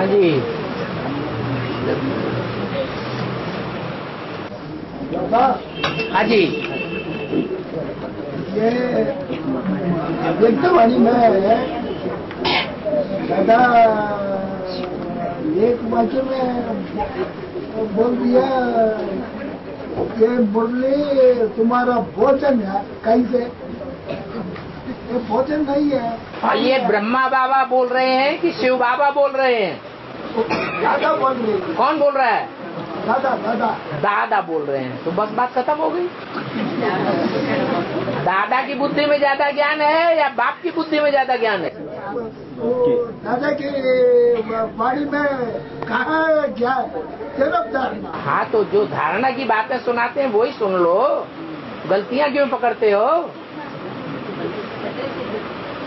हाँ जी। हाँ जी। ये व्यक्तवाणी में दादा एक वाक्य में बोल दिया। ये मुरली तुम्हारा भोजन है कहीं से? ये भोजन नहीं है। और ये ब्रह्मा बाबा बोल रहे हैं कि शिव बाबा बोल रहे हैं? दादा बोल रही है। कौन बोल रहा है? दादा दादा। दादा बोल रहे हैं। तो बस बात खत्म हो गई। दादा की बुद्धि में ज़्यादा ज्ञान है या बाप की बुद्धि में ज़्यादा ज्ञान है? दादा की वाणी में कहा धारणा। हाँ तो जो धारणा की बातें सुनाते हैं वही सुन लो। गलतियाँ क्यों पकड़ते हो?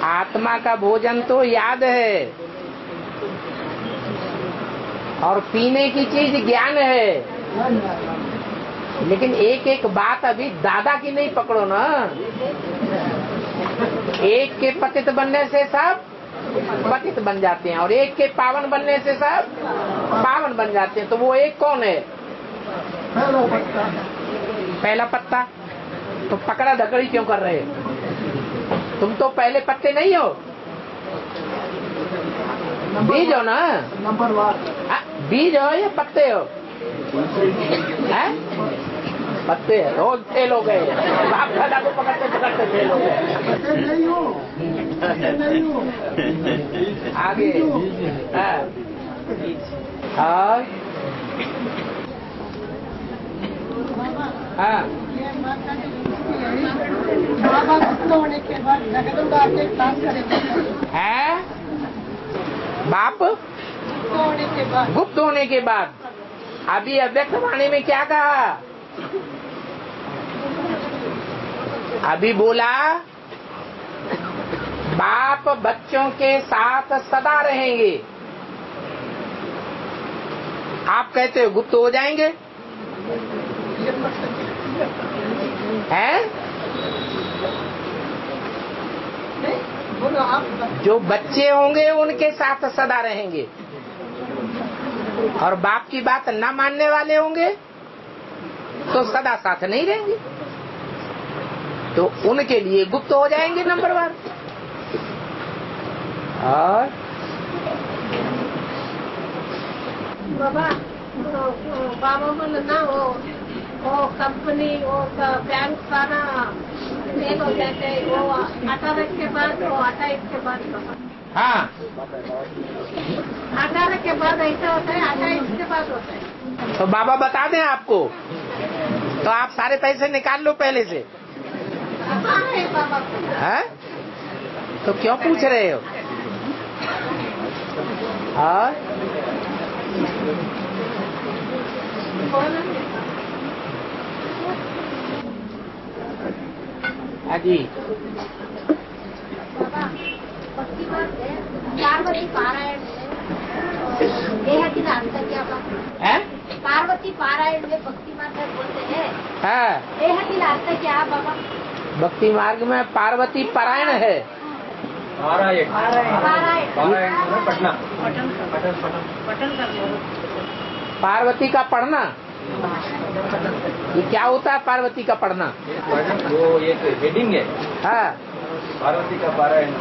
आत्मा का भोजन तो याद है। और पीने की चीज़ ज्ञान है। लेकिन एक एक बात अभी दादा की नहीं पकड़ो ना। एक के पतित बनने से सब पतित बन जाते हैं और एक के पावन बनने से सब पावन बन जाते हैं। तो वो एक कौन है? पहला पत्ता। तो पकड़ा धकड़ी क्यों कर रहे हो? तुम तो पहले पत्ते नहीं हो। बीज हो ना। नंबर वन बीज हो या पत्ते हो? हैं? पत्ते है, रोज फेल हो गए। बाप दादा को पकड़ते पकड़ते फेल हो गए। आगे। और? हाँ? बाबा होने के बाद काम करेंगे है? बाप? गुप्त होने के बाद। अभी अव्यक्त वाणी में क्या कहा? अभी बोला बाप बच्चों के साथ सदा रहेंगे। आप कहते हो गुप्त हो जाएँगे? हैं? जो बच्चे होंगे उनके साथ सदा रहेंगे। और बाप की बात न मानने वाले होंगे तो सदा साथ नहीं रहेंगे। तो उनके लिए गुप्त हो जाएँगे, नंबर वन। और? बाबा बाबा ना, वो वो कंपनी वो बैंक सारा हो जाते हैं, वो के बाद, वो अट्ठाईस के बाद। हाँ। अठारह के बाद ऐसा होता है अट्ठाईस के बाद होता है। तो बाबा बता दें आपको। तो आप सारे पैसे निकाल लो पहले से। है है? तो क्यों पूछ रहे हो? और हाँ जी। बाबा पक्की बात है पार्वती पारायण में देहाती अर्थ क्या बाबा है? पार्वती पारायण में भक्ति माता बोलते हैं। हाँ। क्या बाबा? भक्ति मार्ग में पार्वती पारायण है। पारायण। पारायण। पारायण। पटना पार्वती का पढ़ना? ये क्या होता है पार्वती का पढ़ना? वो एक हेडिंग है। हाँ। पार्वती का पारायण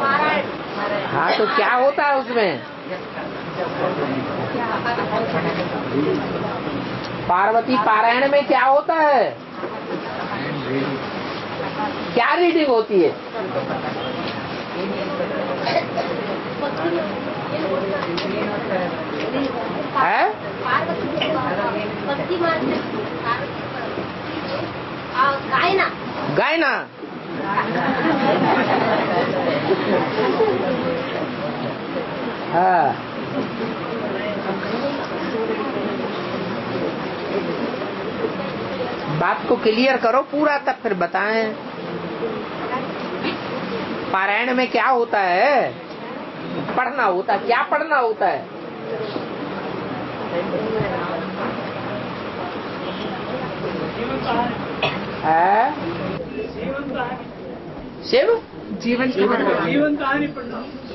हाँ। तो क्या होता है उसमें? पार्वती पारायण में क्या होता है? क्या रीडिंग होती है? है? गायना। गायना। हाँ। बात को क्लियर करो पूरा तब फिर बताएँ। पारायण में क्या होता है? पढ़ना होता है। क्या पढ़ना होता है? है? शिव जीवन जीवन कहानी।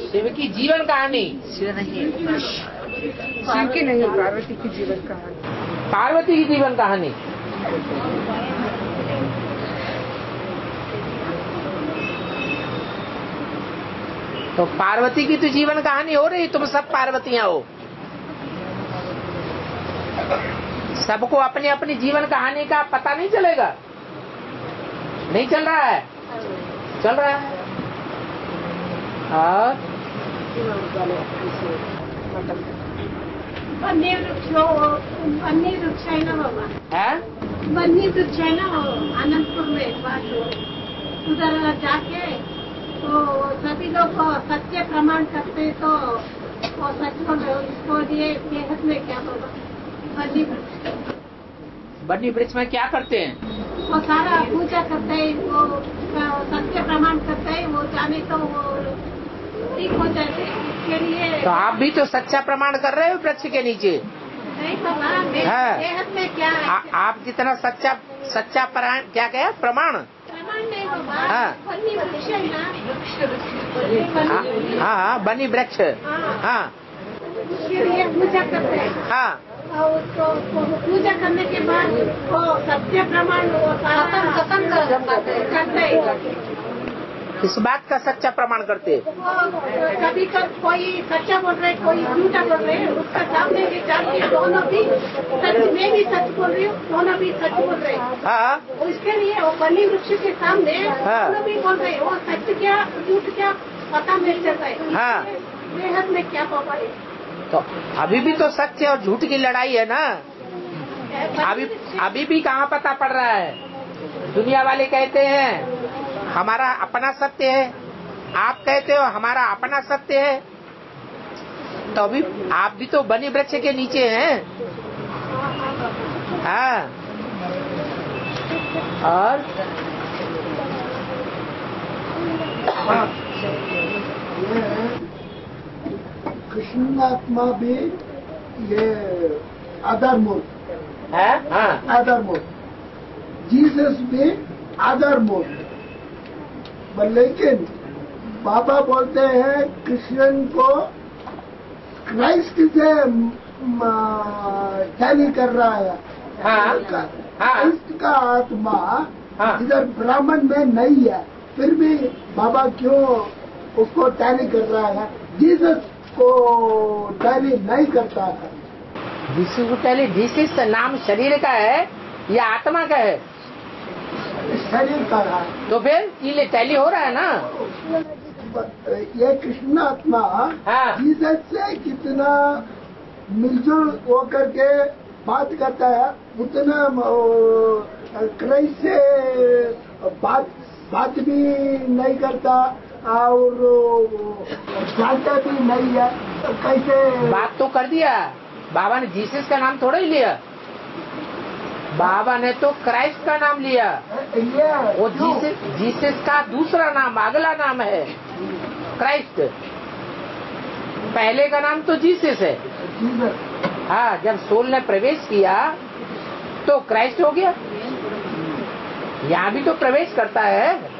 शिव की जीवन कहानी। शिव की नहीं पार्वती की जीवन कहानी। पार्वती की जीवन कहानी। तो पार्वती की तो जीवन कहानी हो रही तुम सब पार्वतियाँ हो। सबको अपनी अपनी जीवन कहानी का पता नहीं चलेगा। नहीं चल रहा है? चल रहा है। और बन्नी वृक्ष हो बन्नी वृक्ष है ना बाबा। है? बन्नी वृक्ष है ना आनंदपुर में बात हो। उधर जाके तो सभी लोग सत्य प्रमाण करते तो वो सच हो इसको लिए बेहद में क्या बाबा बन्नी वृक्ष बन्नी वृक्ष में क्या करते हैं? वो सारा पूजा करते हैं वो सत्य प्रमाण करते हैं वो जाने तो वो ठीक हो जाते हैं इसके लिए तो आप भी तो सच्चा प्रमाण कर रहे हो वृक्ष के नीचे? नहीं बे- हाँ। में क्या है? आ, आप जितना सच्चा सच्चा प्रमाण क्या कहे प्रमाण? प्रमाण नहीं बाबा हाँ। है हाँ हाँ हाँ, बनी वृक्ष। हाँ। पूजा करते हैं। हाँ। और उसको पूजा करने के बाद वो सत्य प्रमाण वो सारा खत्म करते किस बात का सच्चा प्रमाण करते हैं? कभी कभी कोई सच्चा बोल रहे कोई झूठा बोल रहे उसका सामने भी जाके दोनों भी सच मैं भी सच बोल रही हूँ दोनों भी सच बोल रहे हैं हाँ उसके लिए वो बनी वृक्ष के सामने हाँ। दोनों भी बोल रहे हैं वो सच क्या झूठ क्या पता मिल जाता है हाँ। बेहद में क्या पापा है तो अभी भी तो सत्य और झूठ की लड़ाई है ना? अभी अभी भी कहाँ पता पड़ रहा है? दुनिया वाले कहते हैं, हमारा अपना सत्य है। आप कहते हो, हमारा अपना सत्य है। तो अभी आप भी तो बनी वृक्ष के नीचे हैं। हाँ। और? कृष्णात्मा भी ये आधार मूर्त है? हाँ। आधार जीसस भी आधार लेकिन बाबा बोलते हैं कृष्ण को क्राइस्ट से टैली कर रहा है। हाँ। का- हाँ। क्राइस्ट का आत्मा। इधर ब्राह्मण में नहीं है। फिर भी बाबा क्यों उसको टैली कर रहा है? जीसस को टैली नहीं करता जीसस को पहले जीसस नाम शरीर का है या आत्मा का है? शरीर का है। तो फिर ये टैली हो रहा है ना? ये कृष्ण आत्मा हाँ। जीसस से कितना मिलजुल होकर के बात करता है उतना क्राइस्ट से बात बात भी नहीं करता। और जानता भी नहीं है तो कैसे बात तो कर दिया। बाबा ने जीसस का नाम थोड़ा ही लिया। बाबा ने तो क्राइस्ट का नाम लिया। वो जीसस जीसस का दूसरा नाम अगला नाम है। क्राइस्ट। पहले का नाम तो जीसस है। हाँ जब सोल ने प्रवेश किया तो क्राइस्ट हो गया। यहाँ भी तो प्रवेश करता है।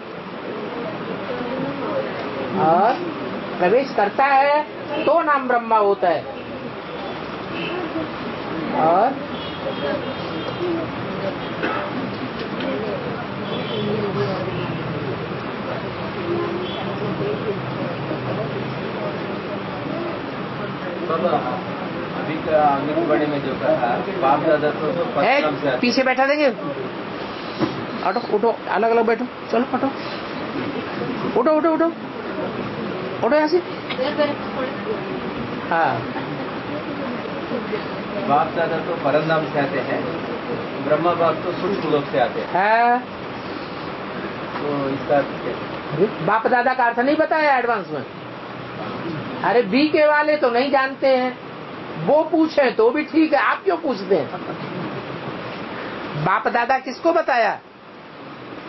और प्रवेश करता है तो नाम ब्रह्मा होता है। और अभी आंगनबाड़ी में जो कहा बाप दादा तो तो पीछे बैठा देंगे। ऑटो उठो अलग अलग बैठो। चलो उठो। उठो उठो उठो। उठो यहाँ से हाँ। बाप दादा तो परमधाम से आते हैं ब्रह्मा बाप तो सूक्ष्म लोक से आते हैं। है। तो इसका? बाप दादा का अर्थ नहीं बताया एडवांस में? अरे बी के वाले तो नहीं जानते हैं। वो पूछे तो भी ठीक है आप क्यों पूछते हैं? बाप दादा किसको बताया?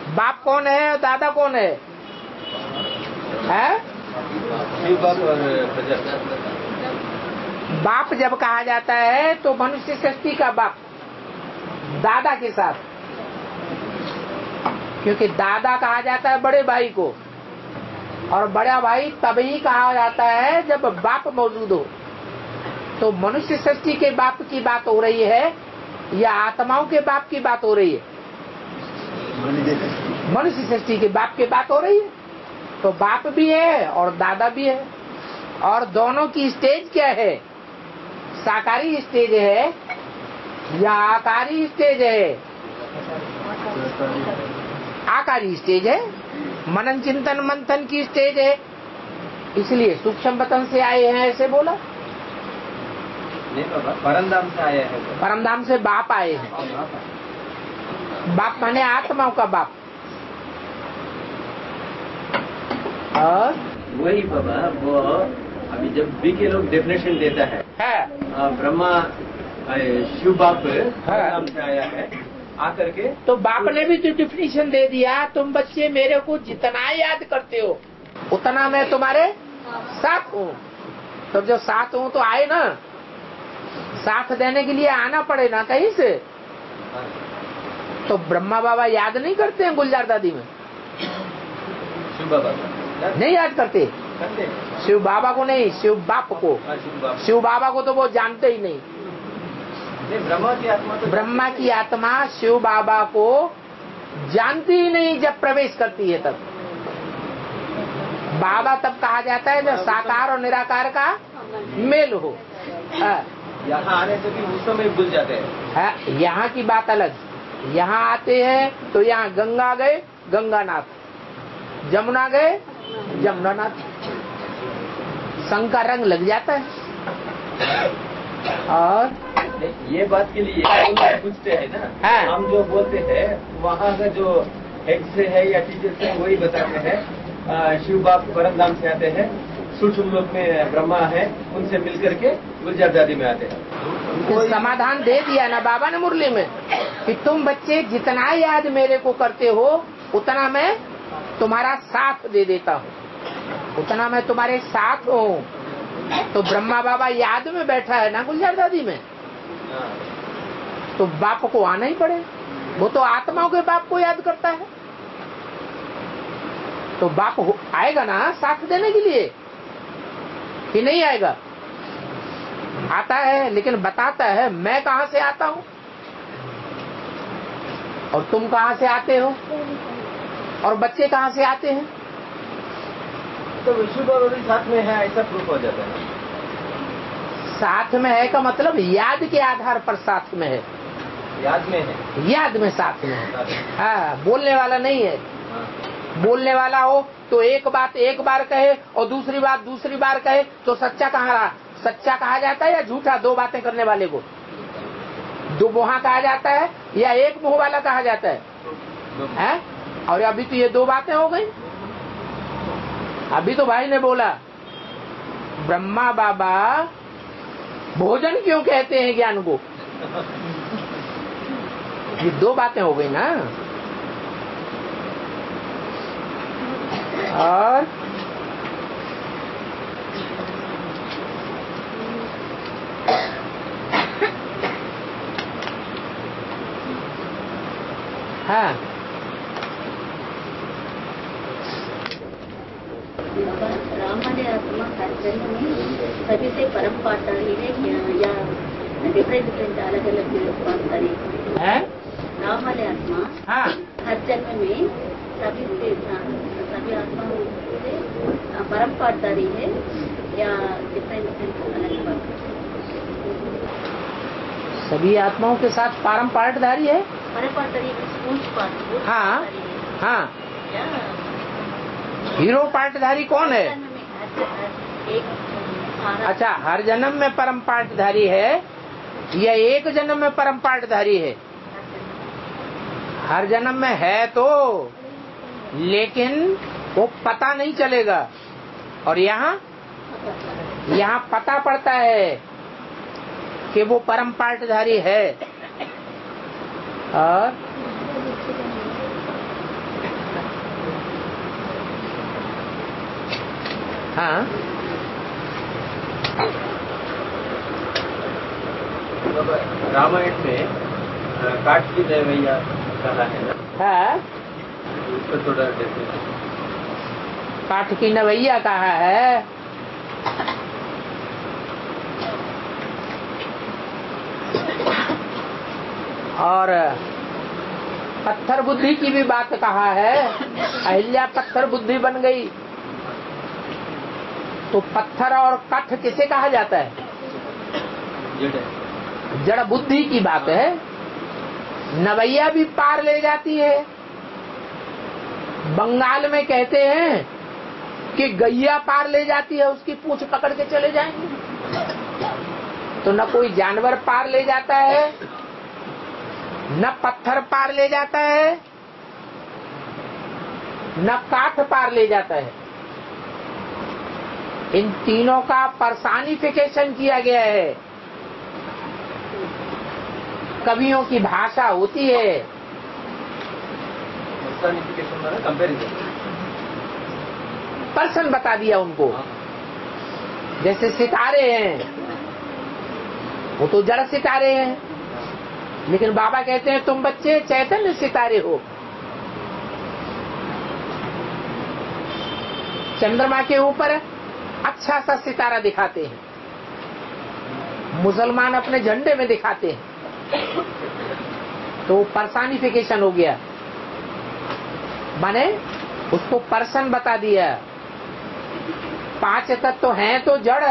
बाप कौन है और दादा कौन है? है? बाप बाप जब कहा जाता है तो मनुष्य सृष्टि का बाप दादा के साथ। क्योंकि दादा कहा जाता है बड़े भाई को और बड़ा भाई तभी कहा जाता है जब बाप मौजूद हो। तो मनुष्य सृष्टि के बाप की बात हो रही है या आत्माओं के बाप की बात हो रही है? मनुष्य सृष्टि के बाप की बात हो रही है। तो बाप भी है और दादा भी है। और दोनों की स्टेज क्या है? साकारी स्टेज है या आकारी स्टेज है? आकारी स्टेज है। मनन चिंतन मंथन की स्टेज है। इसलिए सूक्ष्म वतन से आए हैं ऐसे बोला। परमधाम से आए हैं। परमधाम से बाप आए हैं। बाप माने आत्माओं का बाप। और वही बाबा वो अभी जब बी के लोग डेफिनेशन देता है है। आ, ब्रह्मा शिव बाप परमधाम से आया है आकर के तो बाप ने भी तो डिफिनीशन दे दिया तुम बच्चे मेरे को जितना याद करते हो उतना मैं तुम्हारे साथ हूँ। तो जब साथ हूँ तो आए ना। साथ देने के लिए आना पड़े ना कहीं से। तो ब्रह्मा बाबा याद नहीं करते हैं गुलजार दादी में? शिव बाबा। नहीं याद करते। शिव बाबा को नहीं शिव बाप को। हाँ, शिव बाबा को तो वो जानते ही नहीं। नहीं ब्रह्मा की आत्मा तो ब्रह्मा की आत्मा शिव बाबा को जानती ही नहीं जब प्रवेश करती है तब। बाबा तब कहा जाता है जब साकार और निराकार का मेल हो। हाँ, यहाँ आने से भी उस समय भूल जाते हैं। हाँ, यहाँ की बात अलग। यहाँ आते हैं तो यहाँ गंगा गए गंगानाथ। जमुना गए जमुनानाथ संग का रंग लग जाता है। और ये बात के लिए हम पूछते हैं ना। हाँ। हम जो बोलते हैं वहाँ का जो हेड से है या टीचर से वही बताते हैं। शिव बाप परम धाम से आते हैं। सूक्ष्म लोक में ब्रह्मा है उनसे मिलकर के गुलजार दादी में आते हैं। तो समाधान दे दिया ना बाबा ने मुरली में कि तुम बच्चे जितना याद मेरे को करते हो उतना मैं तुम्हारा साथ दे देता हूँ। उतना मैं तुम्हारे साथ हूँ। तो ब्रह्मा बाबा याद में बैठा है ना गुलजार दादी में। तो बाप को आना ही पड़े। वो तो आत्माओं के बाप को याद करता है। तो बाप आएगा ना साथ देने के लिए? कि नहीं आएगा? आता है, लेकिन बताता है, मैं कहाँ से आता हूँ? और तुम कहाँ से आते हो? और बच्चे कहाँ से आते हैं? तो विष्णु बाबा साथ में है ऐसा प्रूफ हो जाता है। साथ में है का मतलब याद के आधार पर साथ में है। याद में है। याद में साथ में है। हाँ बोलने वाला नहीं है। हाँ। बोलने वाला हो तो एक बात एक बार कहे और दूसरी बात दूसरी बार कहे तो सच्चा कहाँ रहा? सच्चा कहा जाता है या झूठा? दो बातें करने वाले को। दो मुहा कहा जाता है या एक मुँह वाला कहा जाता है? हैं? और अभी तो ये दो बातें हो गई। अभी तो भाई ने बोला, ब्रह्मा बाबा भोजन क्यों कहते हैं ज्ञान को? ये दो बातें हो गई ना। और हाँ रामाने आत्मा हर जन्म में सभी से परम पाता ही है? या, डिफरेंट डिफरेंट अलग अलग पाता ही है। रामाने आत्मा हाँ हर जन्म में सभी से सभी आत्माओं से परम पाता रही है? या डिफरेंट डिफरेंट अलग पाता सभी आत्माओं के साथ पारम पाठधारी है परम पाता हाँ हाँ हीरो पाठधारी कौन है एक अच्छा हर जन्म में परम पाठधारी है? या एक जन्म में परम पाठधारी है? हर जन्म में है तो लेकिन वो पता नहीं चलेगा। और यहाँ? यहाँ पता पड़ता है कि वो परम पाठधारी है। और? हाँ। रामायण में काट की कहा है ना? हाँ? थोड़ा देते काठ की नवैया है? और पत्थर बुद्धि की भी बात कहा है। अहिल्या पत्थर बुद्धि बन गई। तो पत्थर और कठ किसे कहा जाता है। जड़ बुद्धि की बात है, नवैया भी पार ले जाती है। बंगाल में कहते हैं कि गैया पार ले जाती है, उसकी पूछ पकड़ के चले जाएँगे। तो न कोई जानवर पार ले जाता है, न पत्थर पार ले जाता है, न काठ पार ले जाता है। इन तीनों का पर्सानिफिकेशन किया गया है। कवियों की भाषा होती है। पर्सन बता दिया उनको। जैसे सितारे हैं वो तो जड़ सितारे हैं। लेकिन बाबा कहते हैं तुम बच्चे चैतन्य सितारे हो। चंद्रमा के ऊपर अच्छा सा सितारा दिखाते हैं। मुसलमान अपने झंडे में दिखाते हैं। तो पर्सानिफिकेशन हो गया। माने उसको पर्सन बता दिया। पाँच तत्व तो हैं तो जड़,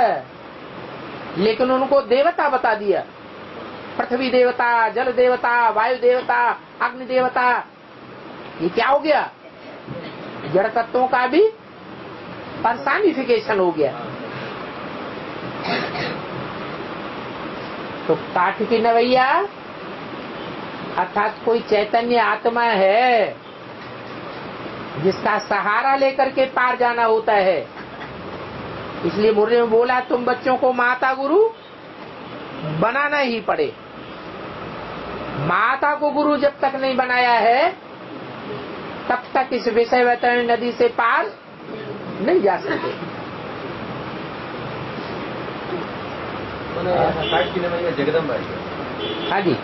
लेकिन उनको देवता बता दिया। पृथ्वी देवता, जल देवता, वायु देवता, अग्नि देवता, ये क्या हो गया? जड़ तत्वों का भी पर्सानिफिकेशन हो गया। तो काठ की नवैया अर्थात कोई चैतन्य आत्मा है, जिसका सहारा लेकर के पार जाना होता है। इसलिए मुर्रे में बोला तुम बच्चों को माता गुरु बनाना ही पड़े। माता को गुरु जब तक नहीं बनाया है, तब तक इस विषय वैतरणी नदी से पार नहीं जा सकते है हाँ जी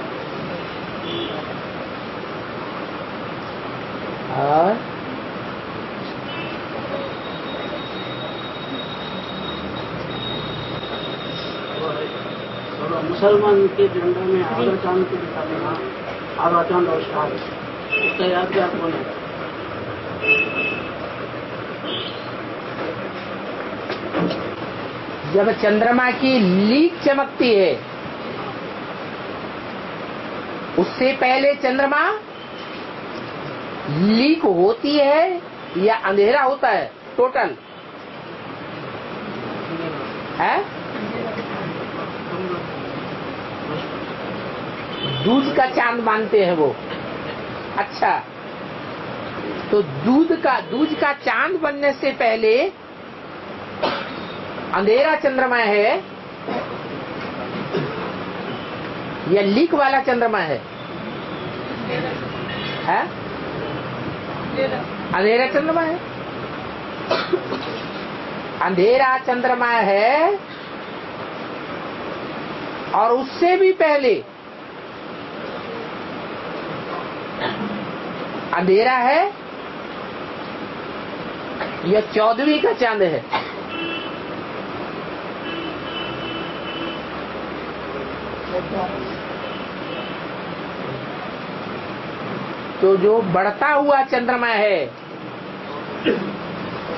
और और मुसलमान के झंडे में आधा चाँद को दिखा देना आधा चाँद और स्टार उसका याद भी आपको नहीं जब चंद्रमा की लीक चमकती है, उससे पहले चंद्रमा लीक होती है या अंधेरा होता है? टोटल है? दूध का चाँद मानते हैं वो। अच्छा। तो दूध का दूध का चाँद बनने से पहले अंधेरा चंद्रमा है, या लीक वाला चंद्रमा है? है? अंधेरा चंद्रमा है। अंधेरा चंद्रमा है, और उससे भी पहले अंधेरा है यह चौदहवीं का चाँद है। तो जो बढ़ता हुआ चंद्रमा है,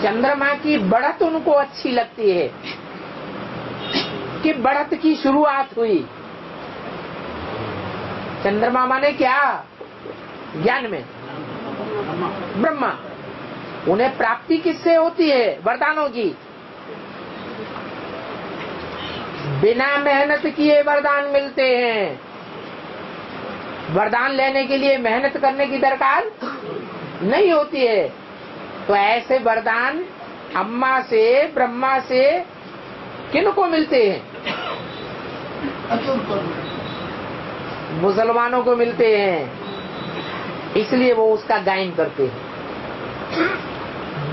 चंद्रमा की बढ़त उनको अच्छी लगती है कि बढ़त की शुरुआत हुई। चंद्रमा माने क्या? ज्ञान में। ब्रह्मा। उन्हें प्राप्ति किससे होती है? वरदानों की। बिना मेहनत किए वरदान मिलते हैं। वरदान लेने के लिए मेहनत करने की दरकार नहीं होती है। तो ऐसे वरदान अम्मा से, ब्रह्मा से किन को मिलते हैं? मुसलमानों को मिलते हैं। इसलिए वो उसका गायन करते हैं।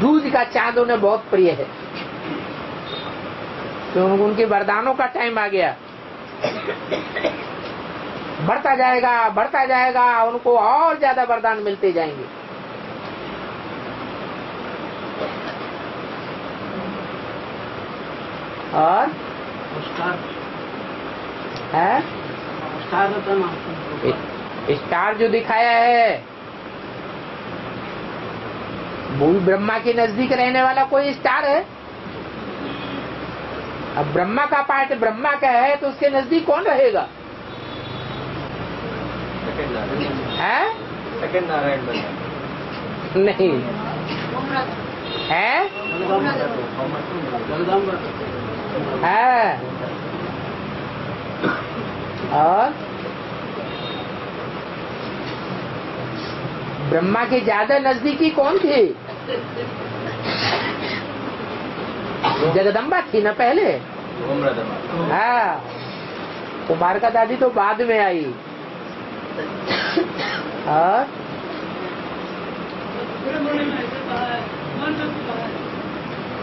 दूध का चाँद उन्हें बहुत प्रिय है। तो उनके वरदानों का टाइम आ गया। बढ़ता जाएगा बढ़ता जाएगा उनको और ज़्यादा वरदान मिलते जाएँगे। और? स्टार है? स्टार जो दिखाया है वो ब्रह्मा के नज़दीक रहने वाला कोई स्टार है? अब ब्रह्मा का पार्ट ब्रह्मा का है तो उसके नज़दीक कौन रहेगा? है? नहीं। है? है? और? ब्रह्मा के ज़्यादा नजदीकी कौन थे? जगदम्बा थी ना पहले? हाँ। कुमार का दादी तो बाद में आई। और?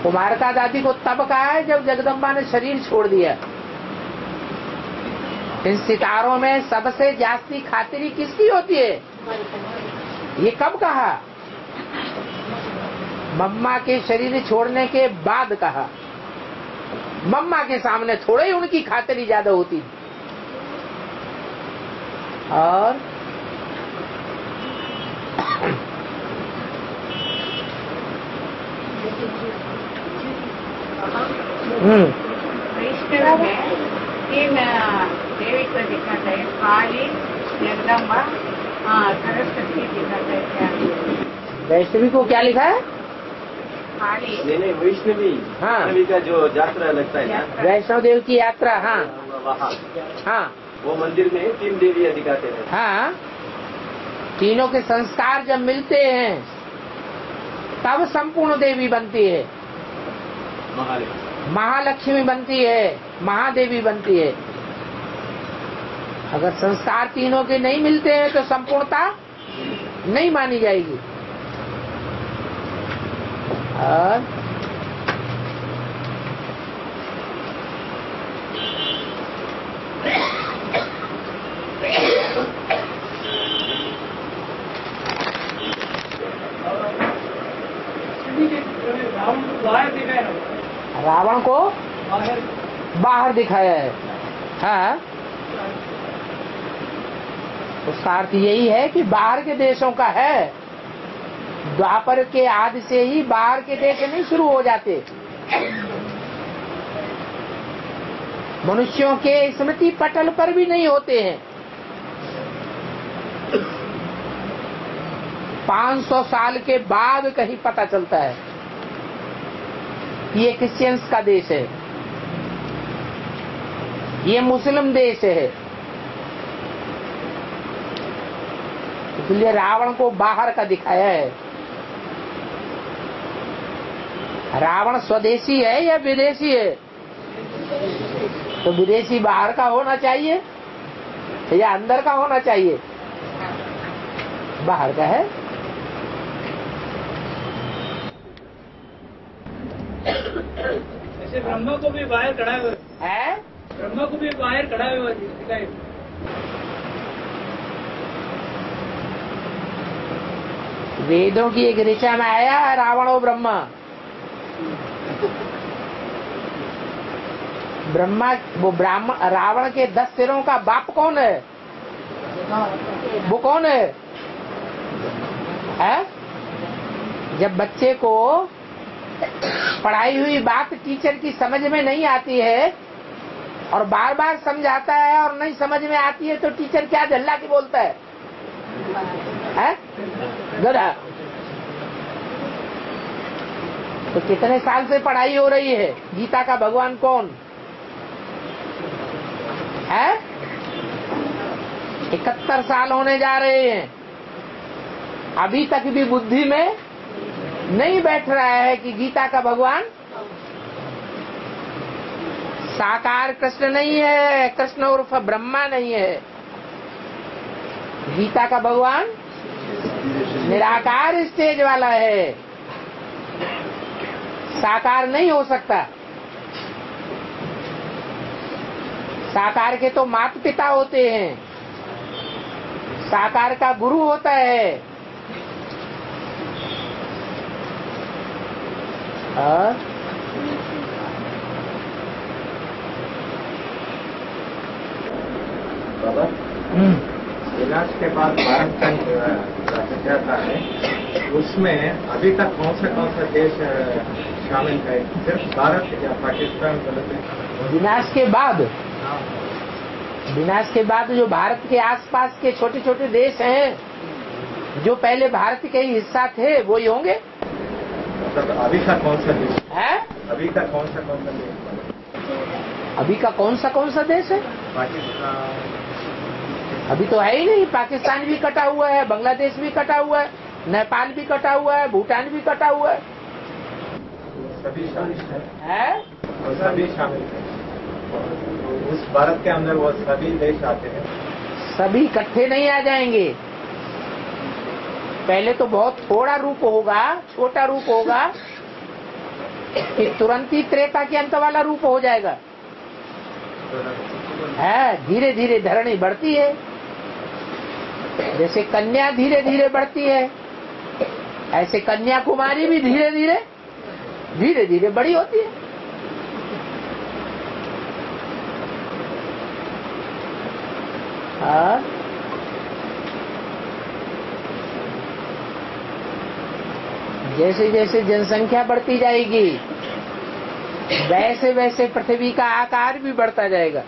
कुमार का दादी को तब कहा है जब जगदम्बा ने शरीर छोड़ दिया। इन सितारों में सबसे जास्ती खातिरी किसकी होती है? ये कब कहा? मम्मा के शरीर छोड़ने के बाद कहा। मम्मा के सामने थोड़े ही उनकी खातिरी ज़्यादा होती। और है काली जगदम्बा सरस्वती है वैष्णवी को क्या लिखा है? नहीं नहीं वैष्णवी हाँ। का जो यात्रा लगता है ना वैष्णव देव की यात्रा हाँ। वहाँ। हाँ। वो मंदिर में तीन देवियाँ दिखाते हैं। हाँ। तीनों के संस्कार जब मिलते हैं तब संपूर्ण देवी बनती है। महालक्ष्मी। महालक्ष्मी बनती है महादेवी बनती है। अगर संस्कार तीनों के नहीं मिलते हैं तो संपूर्णता नहीं मानी जाएगी। और रावण को बाहर दिखाया है। हाँ। उसका अर्थ यही है कि बाहर के देशों का है। द्वापर के आदि से ही बाहर के देश नहीं शुरू हो जाते। मनुष्यों के स्मृति पटल पर भी नहीं होते हैं। 500 साल के बाद कहीं पता चलता है। ये क्रिश्चियंस का देश है। ये मुस्लिम देश है। इसलिए रावण को बाहर का दिखाया है। रावण स्वदेशी है या विदेशी है? तो विदेशी बाहर का होना चाहिए या अंदर का होना चाहिए? बाहर का है। ऐसे ब्रह्मा को भी बाहर खड़ा हुआ है? ब्रह्मा को भी बाहर खड़ा हुआ दिखाई। वेदों की एक ऋचा में आया है रावण और ब्रह्मा। ब्रह्मा, वो ब्राह्मण रावण के दस सिरों का बाप कौन है? वो कौन है? है? जब बच्चे को पढ़ाई हुई बात टीचर की समझ में नहीं आती है और बार बार समझाता है और नहीं समझ में आती है तो टीचर क्या झल्ला की बोलता है? है? तो कितने साल से पढ़ाई हो रही है? गीता का भगवान कौन? है? इकहत्तर साल होने जा रहे हैं। अभी तक भी बुद्धि में नहीं बैठ रहा है कि गीता का भगवान साकार कृष्ण नहीं है, कृष्ण उर्फ़ ब्रह्मा नहीं है। गीता का भगवान निराकार स्टेज वाला है। साकार नहीं हो सकता। साकार के तो माता पिता होते हैं। साकार का गुरु होता है। और? बाबा हम्म, विनाश के बाद भारत का जो सभ्यता है। उसमें अभी तक कौन सा कौन सा देश शामिल है? सिर्फ़ भारत या पाकिस्तान गलत है? विनाश के बाद। विनाश के बाद जो भारत के आसपास के छोटे छोटे देश हैं जो पहले भारत के ही हिस्सा थे वही होंगे? मतलब अभी का कौन सा देश? है? अभी का कौन सा कौन सा देश? अभी का कौन सा कौन सा देश है? पाकिस्तान। अभी तो है ही नहीं। पाकिस्तान भी कटा हुआ है बांग्लादेश भी कटा हुआ है नेपाल भी कटा हुआ है भूटान भी कटा हुआ है। सभी शामिल है। है? सभी शामिल है। उस भारत के अंदर वो सभी देश आते हैं। सभी इकट्ठे नहीं आ जाएँगे। पहले तो बहुत थोड़ा रूप होगा, छोटा रूप होगा। तुरंत ही त्रेता के अंत वाला रूप हो जाएगा। है धीरे धीरे धरणी बढ़ती है। जैसे कन्या धीरे धीरे बढ़ती है, ऐसे कन्याकुमारी भी धीरे धीरे धीरे धीरे बड़ी होती है। हाँ। जैसे जैसे जनसंख्या बढ़ती जाएगी वैसे वैसे पृथ्वी का आकार भी बढ़ता जाएगा।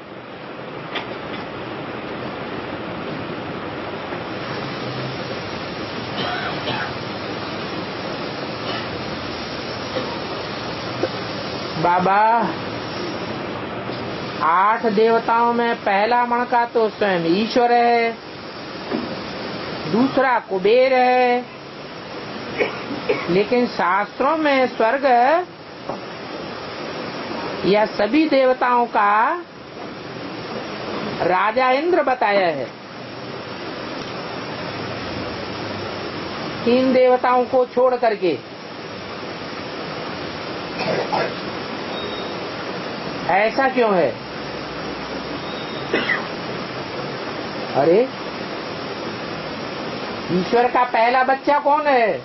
बाबा आठ देवताओं में पहला मणका तो स्वयं ईश्वर है। दूसरा कुबेर है। लेकिन शास्त्रों में स्वर्ग या सभी देवताओं का राजा इंद्र बताया है। तीन देवताओं को छोड़ करके। ऐसा क्यों है? अरे, ईश्वर का पहला बच्चा कौन है?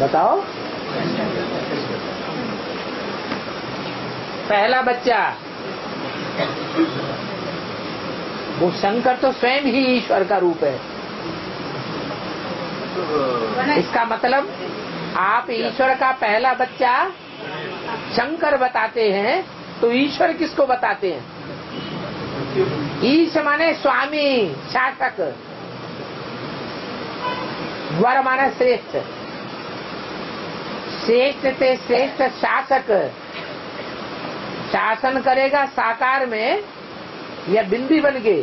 बताओ। पहला बच्चा। वो शंकर तो स्वयं ही ईश्वर का रूप है। इसका मतलब आप ईश्वर का पहला बच्चा शंकर बताते हैं तो ईश्वर किसको बताते हैं? ईश माने स्वामी, शासक। वर माने श्रेष्ठ। श्रेष्ठ से श्रेष्ठ शासक। शासन करेगा साकार में, या बिंदी बन गए?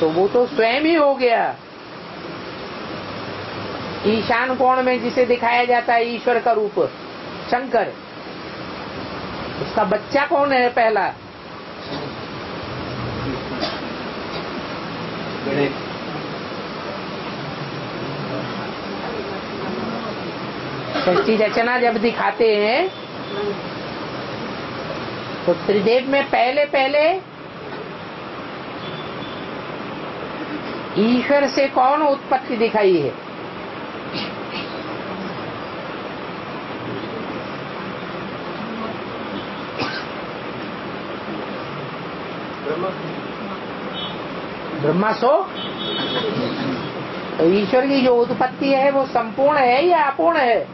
तो वो तो स्वयं ही हो गया। ईशान कोण में जिसे दिखाया जाता है ईश्वर का रूप, शंकर। उसका बच्चा कौन है पहला? सृष्टि रचना जब दिखाते हैं तो त्रिदेव में पहले पहले ईश्वर से कौन उत्पत्ति दिखाई है? ब्रह्मा सो तो ईश्वर की जो उत्पत्ति है, वो संपूर्ण है या अपूर्ण है?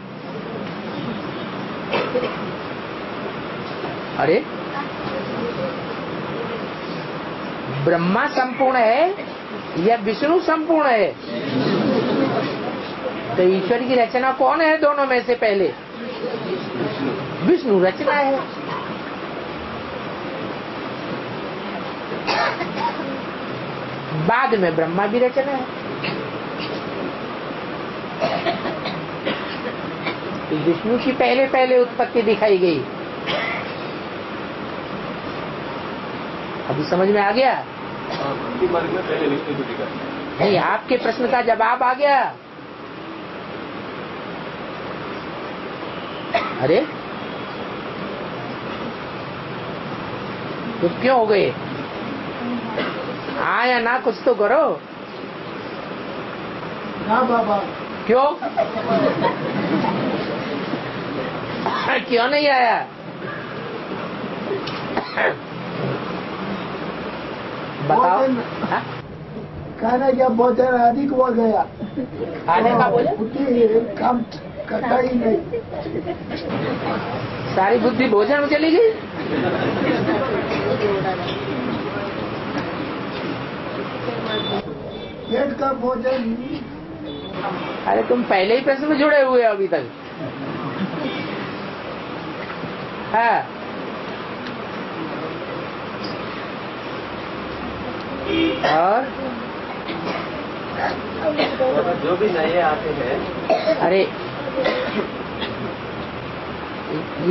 अरे? ब्रह्मा संपूर्ण है या विष्णु संपूर्ण है? तो ईश्वर की रचना कौन है दोनों में से पहले? विष्णु रचना है। बाद में ब्रह्मा भी रचना है। तो विष्णु की पहले पहले उत्पत्ति दिखाई गई। अभी समझ में आ गया? नहीं, आपके प्रश्न का जवाब आ गया। अरे तो क्यों हो गए? हाँ या ना कुछ तो करो। हाँ बाबा। क्यों? क्यों नहीं आया? बताओ? खाने का भोजन अधिक हो गया। खाने का बुद्धि कम करता ही नहीं। सारी बुद्धि भोजन में चली गई? पेट का भोजन। अरे तुम पहले ही प्रश्न में जुड़े हुए हो अभी तक। है। और? जो भी नए आते हैं। अरे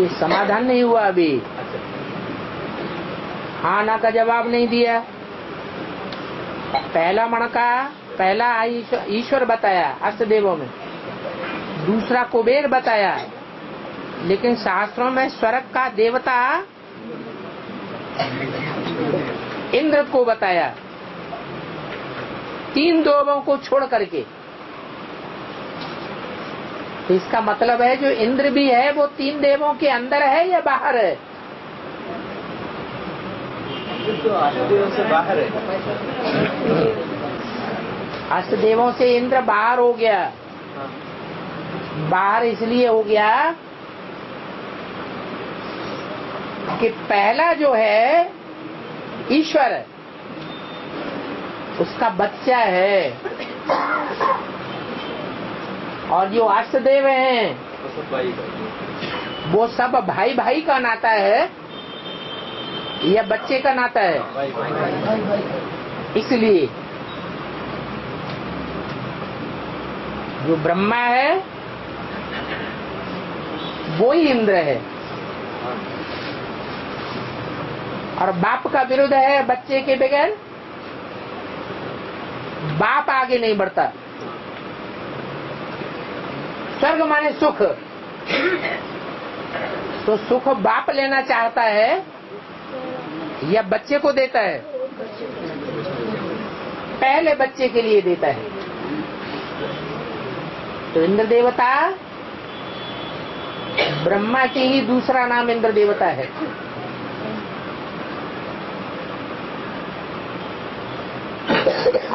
ये समाधान नहीं हुआ अभी। हाँ ना का जवाब नहीं दिया। पहला मणका पहला ईश्वर, बताया अष्ट देवों में। दूसरा कुबेर बताया। लेकिन शास्त्रों में स्वर्ग का देवता इंद्र को बताया। तीन देवों को छोड़ करके। इसका मतलब है जो इंद्र भी है वो तीन देवों के अंदर है या बाहर है? तो से बाहर है। अष्ट देवों से इंद्र बाहर हो गया। बाहर इसलिए हो गया कि पहला जो है ईश्वर उसका बच्चा है। और जो अष्टदेव हैं तो वो सब भाई भाई का नाता है। या बच्चे का नाता है। इसलिए जो ब्रह्मा है वो ही इंद्र है। और बाप का विरुद्ध है बच्चे के बगैर। बाप आगे नहीं बढ़ता। स्वर्ग माने सुख। तो सुख बाप लेना चाहता है। या बच्चे को देता है? पहले बच्चे के लिए देता है। तो इंद्र देवता, ब्रह्मा की ही दूसरा नाम इंद्र देवता है।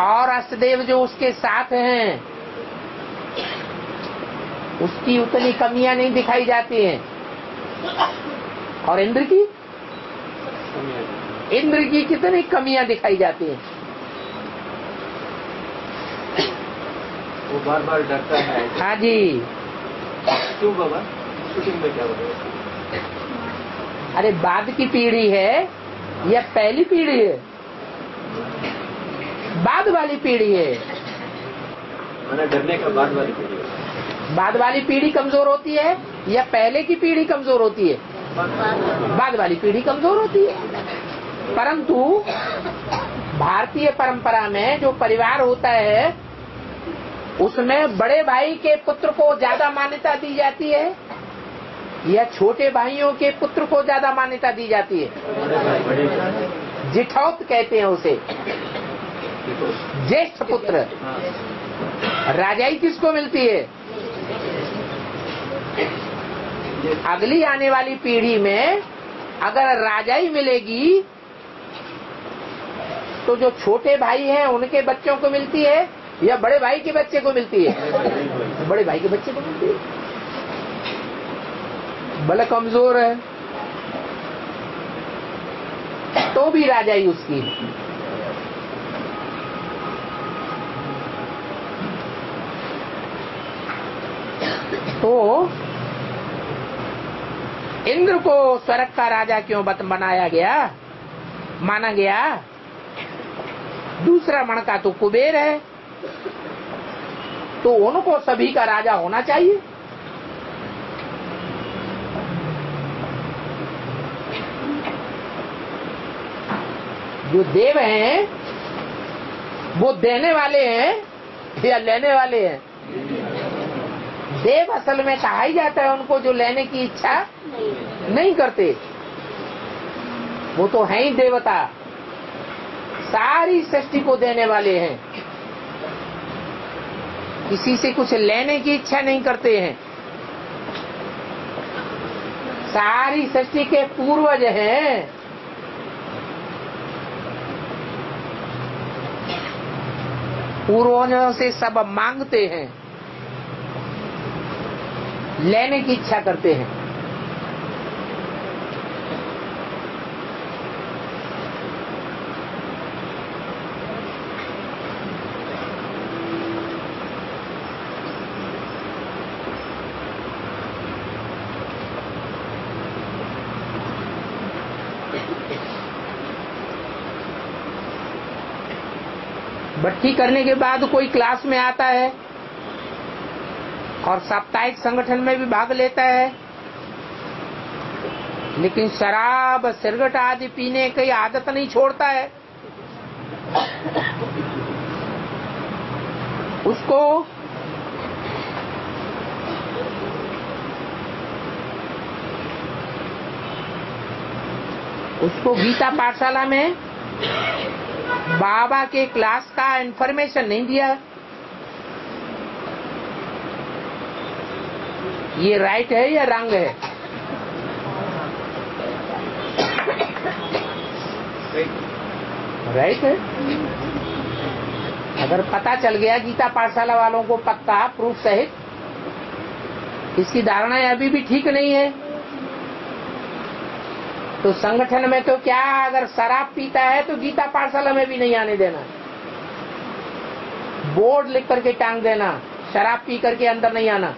और अष्टदेव जो उसके साथ हैं, उसकी उतनी कमियाँ नहीं दिखाई जाती हैं। और इंद्र की? इंद्र की कितनी कमियाँ दिखाई जाती है। वो बार बार डरता है। हाँ जी। क्यों बाबा? शूटिंग में क्या अरे बाद की पीढ़ी है या पहली पीढ़ी है? बाद वाली पीढ़ी है। मैंने डरने का बाद वाली पीढ़ी है। बाद वाली पीढ़ी कमज़ोर होती है या पहले की पीढ़ी कमज़ोर होती है? बाद वाली पीढ़ी कमज़ोर होती है। परंतु भारतीय परंपरा में जो परिवार होता है, उसमें बड़े भाई के पुत्र को ज़्यादा मान्यता दी जाती है या छोटे भाइयों के पुत्र को ज़्यादा मान्यता दी जाती है? जिठौत कहते हैं उसे। ज्येष्ठ पुत्र। राजाई किसको मिलती है? अगली आने वाली पीढ़ी में अगर राजाई मिलेगी तो जो छोटे भाई हैं, उनके बच्चों को मिलती है या बड़े भाई के बच्चे को मिलती है? बड़े भाई के बच्चे को मिलती है। भले कमज़ोर है। तो भी राजाई उसकी। तो इंद्र को स्वर्ग का राजा क्यों बनाया गया? माना गया दूसरा मणका तो कुबेर है। तो उनको सभी का राजा होना चाहिए। जो देव हैं वो देने वाले हैं या लेने वाले हैं? देव असल में कहा ही जाता है उनको जो लेने की इच्छा नहीं। करते। वो तो है ही देवता। सारी सृष्टि को देने वाले हैं। किसी से कुछ लेने की इच्छा नहीं करते हैं। सारी सृष्टि के पूर्वज हैं। पूर्वजों से सब मांगते हैं। लेने की इच्छा करते हैं। भट्टी करने के बाद कोई क्लास में आता है और साप्ताहिक संगठन में भी भाग लेता है। लेकिन शराब, सिरगट आदि पीने की आदत नहीं छोड़ता है। उसको उसको गीता पाठशाला में बाबा के क्लास का इंफॉर्मेशन नहीं दिया। ये राइट है या रंग है? राइट है? अगर पता चल गया गीता पाठशाला वालों को पक्का प्रूफ सहित, इसकी धारणाएँ अभी भी ठीक नहीं है। तो संगठन में तो क्या अगर शराब पीता है तो गीता पाठशाला में भी नहीं आने देना। बोर्ड लिख करके टांग देना, शराब पी करके अंदर नहीं आना।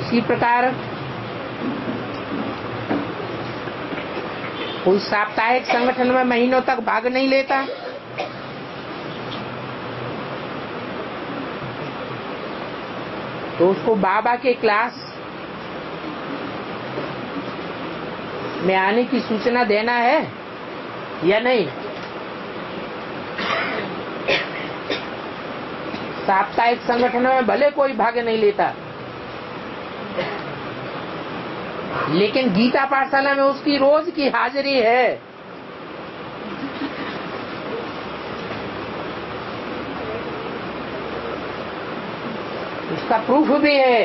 इसी प्रकार कोई साप्ताहिक संगठन में महीनों तक भाग नहीं लेता। तो उसको बाबा के क्लास में आने की सूचना देना है या नहीं? साप्ताहिक संगठन में भले कोई भाग नहीं लेता, लेकिन गीता पाठशाला में उसकी रोज की हाजिरी है। उसका प्रूफ भी है।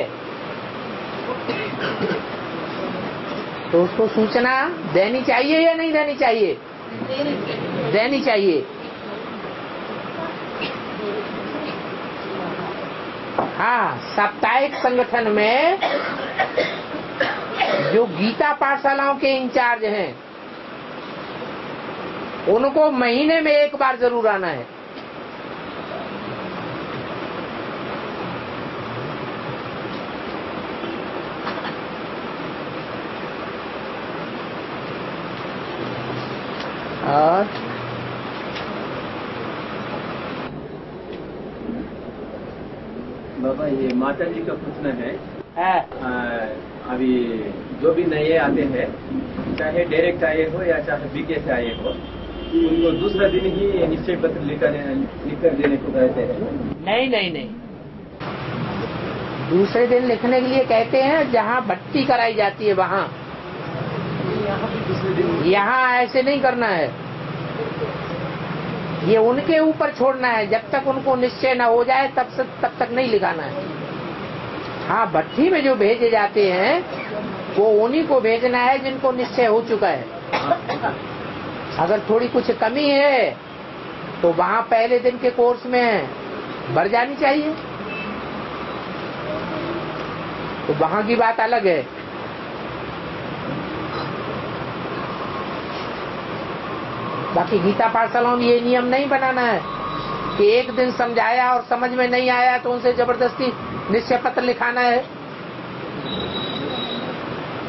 तो उसको सूचना देनी चाहिए या नहीं देनी चाहिए? देनी चाहिए। हाँ साप्ताहिक संगठन में जो गीता पाठशालाओं के इंचार्ज हैं, उनको महीने में एक बार ज़रूर आना है। और बाबा ये माता जी का प्रश्न है। है। आ, अभी जो भी नए आते हैं चाहे डायरेक्ट आए हो या चाहे बीके से आए हो उनको दूसरा दिन ही निश्चय पत्र लिखकर लिख कर देने को कहते हैं। नहीं नहीं नहीं। दूसरे दिन लिखने के लिए कहते हैं जहाँ भट्टी कराई जाती है वहाँ। यहाँ ऐसे नहीं करना है। ये उनके ऊपर छोड़ना है। जब तक उनको निश्चय न हो जाए, तब से तब तक नहीं लिखाना है। हाँ भट्टी में जो भेजे जाते हैं, वो उन्हीं को भेजना है जिनको निश्चय हो चुका है। अगर थोड़ी कुछ कमी है तो वहाँ पहले दिन के कोर्स में भर जानी चाहिए। तो वहाँ की बात अलग है। बाकी गीता पाठशालाओं में ये नियम नहीं बनाना है कि एक दिन समझाया और समझ में नहीं आया तो उनसे ज़बरदस्ती निश्चय पत्र लिखाना है।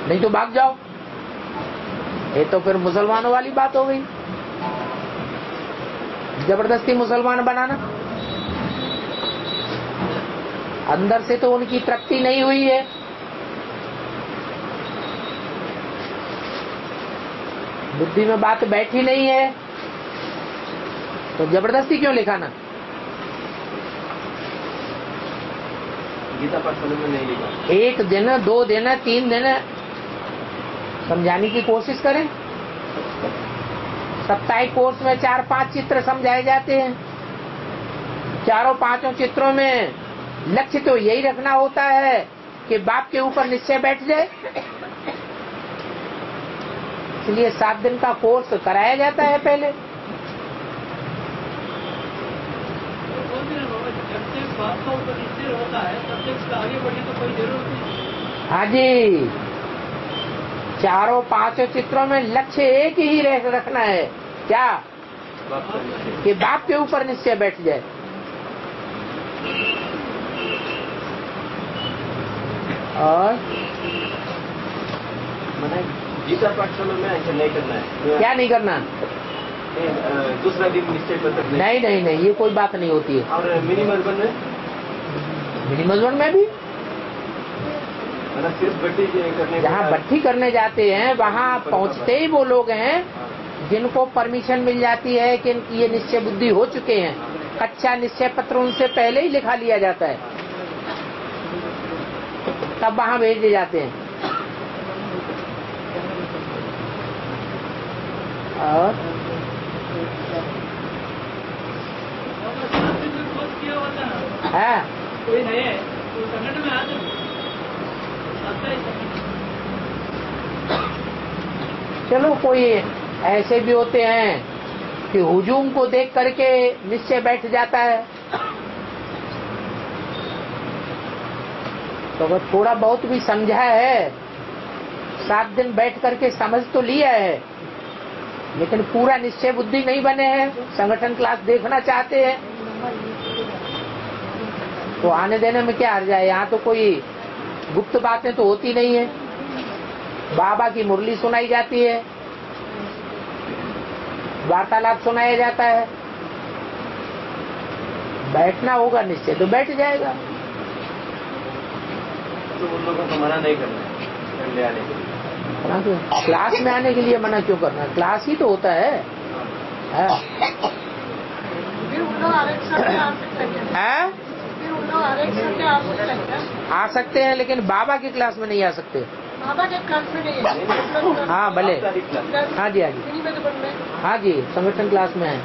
नहीं तो भाग जाओ। ये तो फिर मुसलमानों वाली बात हो गई। ज़बरदस्ती मुसलमान बनाना। अंदर से तो उनकी तृप्ति नहीं हुई है। बुद्धि में बात बैठी नहीं है तो ज़बरदस्ती क्यों लिखाना? गीता में नहीं लिखा। एक दिन दो दिन तीन दिन समझाने की कोशिश करें। साप्ताहिक कोर्स में चार पाँच चित्र समझाए जाते हैं। चारों पाँचों चित्रों में लक्ष्य तो यही रखना होता है कि बाप के ऊपर निश्चय बैठ जाए। इसलिए सात दिन का कोर्स कराया जाता है पहले। हैं जी चारों पाँचों चित्रों में लक्ष्य एक ही रखना है। क्या? कि बाप के ऊपर निश्चय बैठ जाए। और? मैंने गीता पाठशाला में ऐसा नहीं करना है। क्या नहीं करना? दूसरा दिन निश्चय पत्र नहीं नहीं नहीं ये कोई बात नहीं होती। है और मिनिमल बन। में मिनिमल में भी? मतलब सिर्फ़ बट्टी करने जहाँ भट्टी करने जाते हैं वहाँ पहुँचते ही वो लोग हैं जिनको परमिशन मिल जाती है कि ये निश्चय बुद्धि हो चुके हैं। कच्चा निश्चय पत्र उनसे पहले ही लिखा लिया जाता है। तब वहाँ भेजे जाते हैं। और? है। चलो, कोई ऐसे भी होते हैं कि हुजूम को देख करके निश्चय बैठ जाता है। तो अगर थोड़ा बहुत भी समझा है, सात दिन बैठ करके समझ तो लिया है। लेकिन पूरा निश्चय बुद्धि नहीं बने हैं, संगठन क्लास देखना चाहते हैं। तो आने देने में क्या हर जाए यहाँ तो कोई गुप्त बातें तो होती नहीं है। बाबा की मुरली सुनाई जाती है। वार्तालाप सुनाया जाता है। बैठना होगा निश्चय तो बैठ जाएगा। तो उन लोगों को मना नहीं करना क्लास में आने के लिए मना क्यों करना क्लास ही तो होता है। हाँ। हैं? आ सकते हैं, लेकिन बाबा की क्लास में नहीं आ सकते। हाँ भले। हाँ जी हाँ जी। हाँ जी संगठन क्लास में है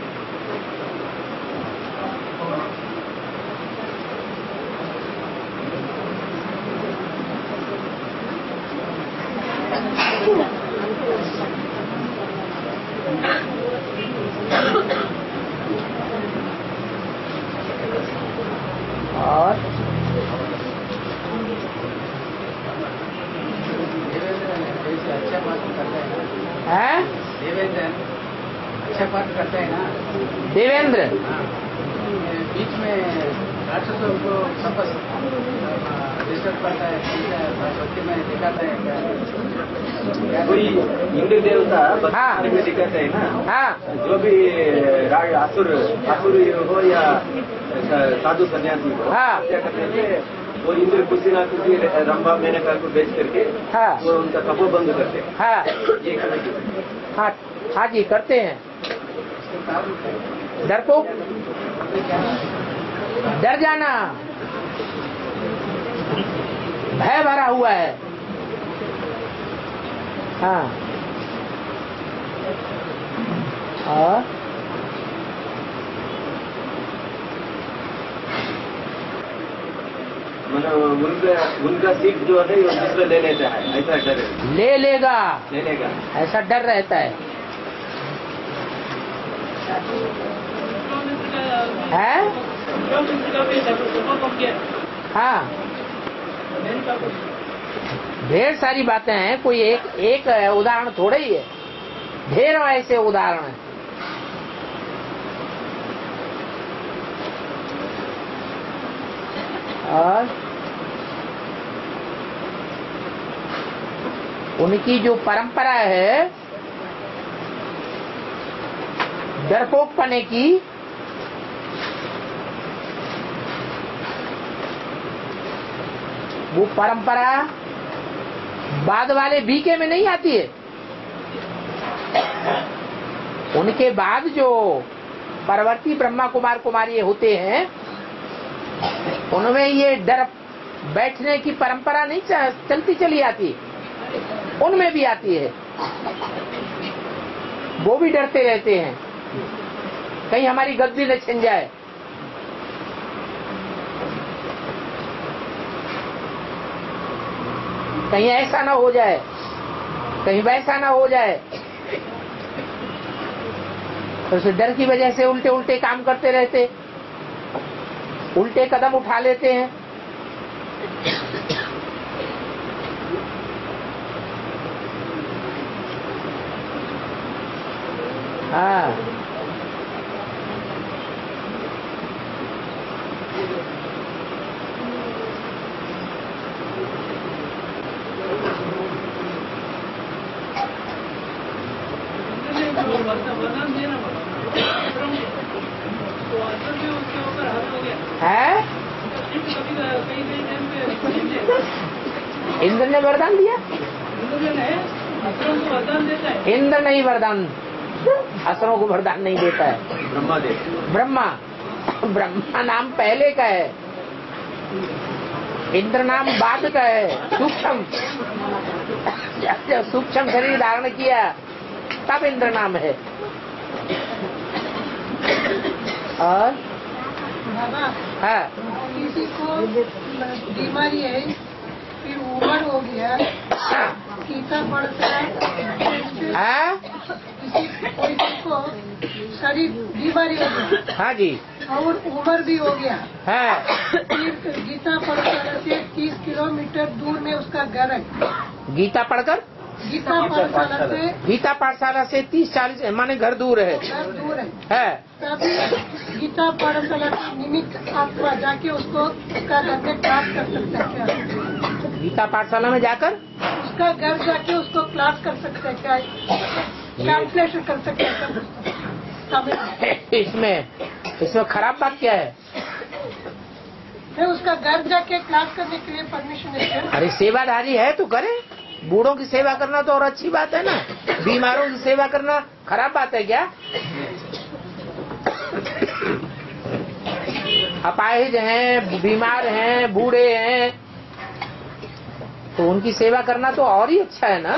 और अच्छा बात करते हैं है देवेंद्र अच्छा बात करते हैं ना देवेंद्र बीच में राक्षसों को सबक डिस्टर्ब करता है भक्ति में दिखाता है क्या कोई इंद्र देवता हाँ। भक्ति में दिखाते हैं ना हाँ जो भी राग असुर असुर हो या साधु सन्यासी हो हाँ। क्या करते थे वो इंद्र कुछ ना कुछ रंभा मेनका को बेच करके हाँ। वो उनका तपो बंद करते हैं। हाँ। ये हाँ हाँ जी करते हैं। डरपोक डर जाना। भय भरा हुआ है। हाँ। और? उनका उनका सीट जो है वो दूसरा ले लेता है ऐसा डर है। ले लेगा। ले लेगा। ऐसा डर रहता है। है? हाँ। ढेर सारी बातें हैं कोई एक एक उदाहरण थोड़ा ही है। ढेर ऐसे उदाहरण है। और? उनकी जो परंपरा है डरपोक पने की, वो परंपरा बाद वाले बीके में नहीं आती है। उनके बाद जो परवर्ती ब्रह्मा कुमार कुमारी होते हैं, उनमें ये डर बैठने की परंपरा नहीं चलती चली आती। उनमें भी आती है। वो भी डरते रहते हैं। कहीं हमारी गद्दी न छिन जाए। कहीं ऐसा ना हो जाए। कहीं वैसा ना हो जाए। तो उस डर की वजह से उल्टे उल्टे काम करते रहते। उल्टे कदम उठा लेते हैं हाँ वरदान देना पड़ा तो अर्जुन भी उसके ऊपर हावी हो गया है कभी कहीं कहीं टाइम इंद्र ने वरदान दिया है है इंद्र नहीं वरदान असुरों को वरदान नहीं देता है। ब्रह्मा देव ब्रह्मा। ब्रह्मा नाम पहले का है। इंद्र नाम बाद का है। सूक्ष्म। जब सूक्ष्म शरीर धारण किया तब इंद्र नाम है। और? हाँ। किसी को बीमारी है फिर उम्र हो गया गीता पढ़ता है हाँ? को शरीर बीमारी हो हाँ जी। और उम्र भी हो गया। है। फिर गीता पाठशाला से तीस किलोमीटर दूर में उसका घर है गीता पढ़कर? गीता पाठशाला से गीता पाठशाला से तीस चालीस माने घर दूर है। घर दूर है। है। तभी गीता पाठशाला के निमित्त आप जाके उसको उसका घर में क्लास कर सकते हैं। गीता पाठशाला में जाकर? उसका घर जाके उसको क्लास कर सकते हैं क्या? ट्रांसलेशन कर सकते हैं। इसमें। इसमें। खराब बात क्या है? मैं उसका घर जाके क्लास करने के लिए परमिशन है अरे सेवाधारी है तो करे। बूढ़ों की सेवा करना तो और अच्छी बात है ना। बीमारों की सेवा करना खराब बात है क्या? अपाहिज हैं बीमार हैं बूढ़े हैं तो उनकी सेवा करना तो और ही अच्छा है ना।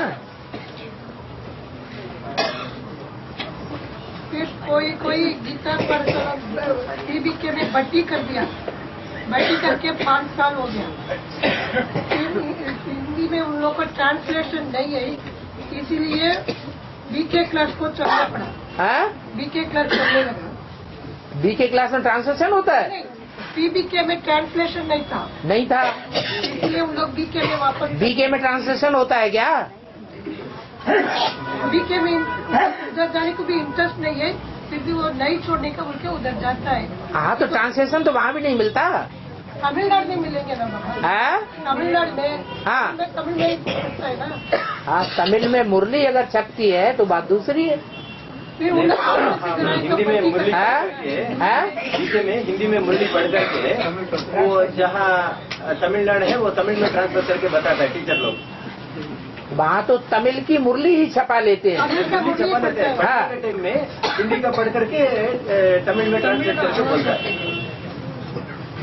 फिर कोई कोई गीता पर टीवी के में बट्टी कर दिया। बट्टी करके पाँच साल हो गया। फिर हिंदी में उन लोग को ट्रांसलेशन नहीं है इसीलिए बीके क्लास को चलना पड़ा। हाँ? बीके क्लास चलने लगा। बी के क्लास में ट्रांसलेशन होता है? नहीं पीबीके में ट्रांसलेशन नहीं था। नहीं था। इसलिए उन लोग बीके में वापस बी के में ट्रांसलेशन होता है क्या? बीके में उधर जाने को भी इंटरेस्ट नहीं है फिर भी वो नहीं छोड़ने का बोल के उधर जाता है। हाँ तो ट्रांसलेशन तो वहाँ भी नहीं मिलता। तमिलनाडु में मिलेंगे ना तमिलनाडु में। हाँ। तमिल में ही है हाँ तमिल में मुरली अगर छपती है तो बात दूसरी है। को हिंदी में मुरली हाँ? में हिंदी में मुरली पढ़ करके वो जहाँ तमिलनाडु है वो तमिल में ट्रांसफ़र करके बताता है टीचर लोग वहाँ तो तमिल की मुरली ही छपा लेते हैं छपा हैं में हिंदी का पढ़ करके तमिल में ट्रांसलेट करके बोलता है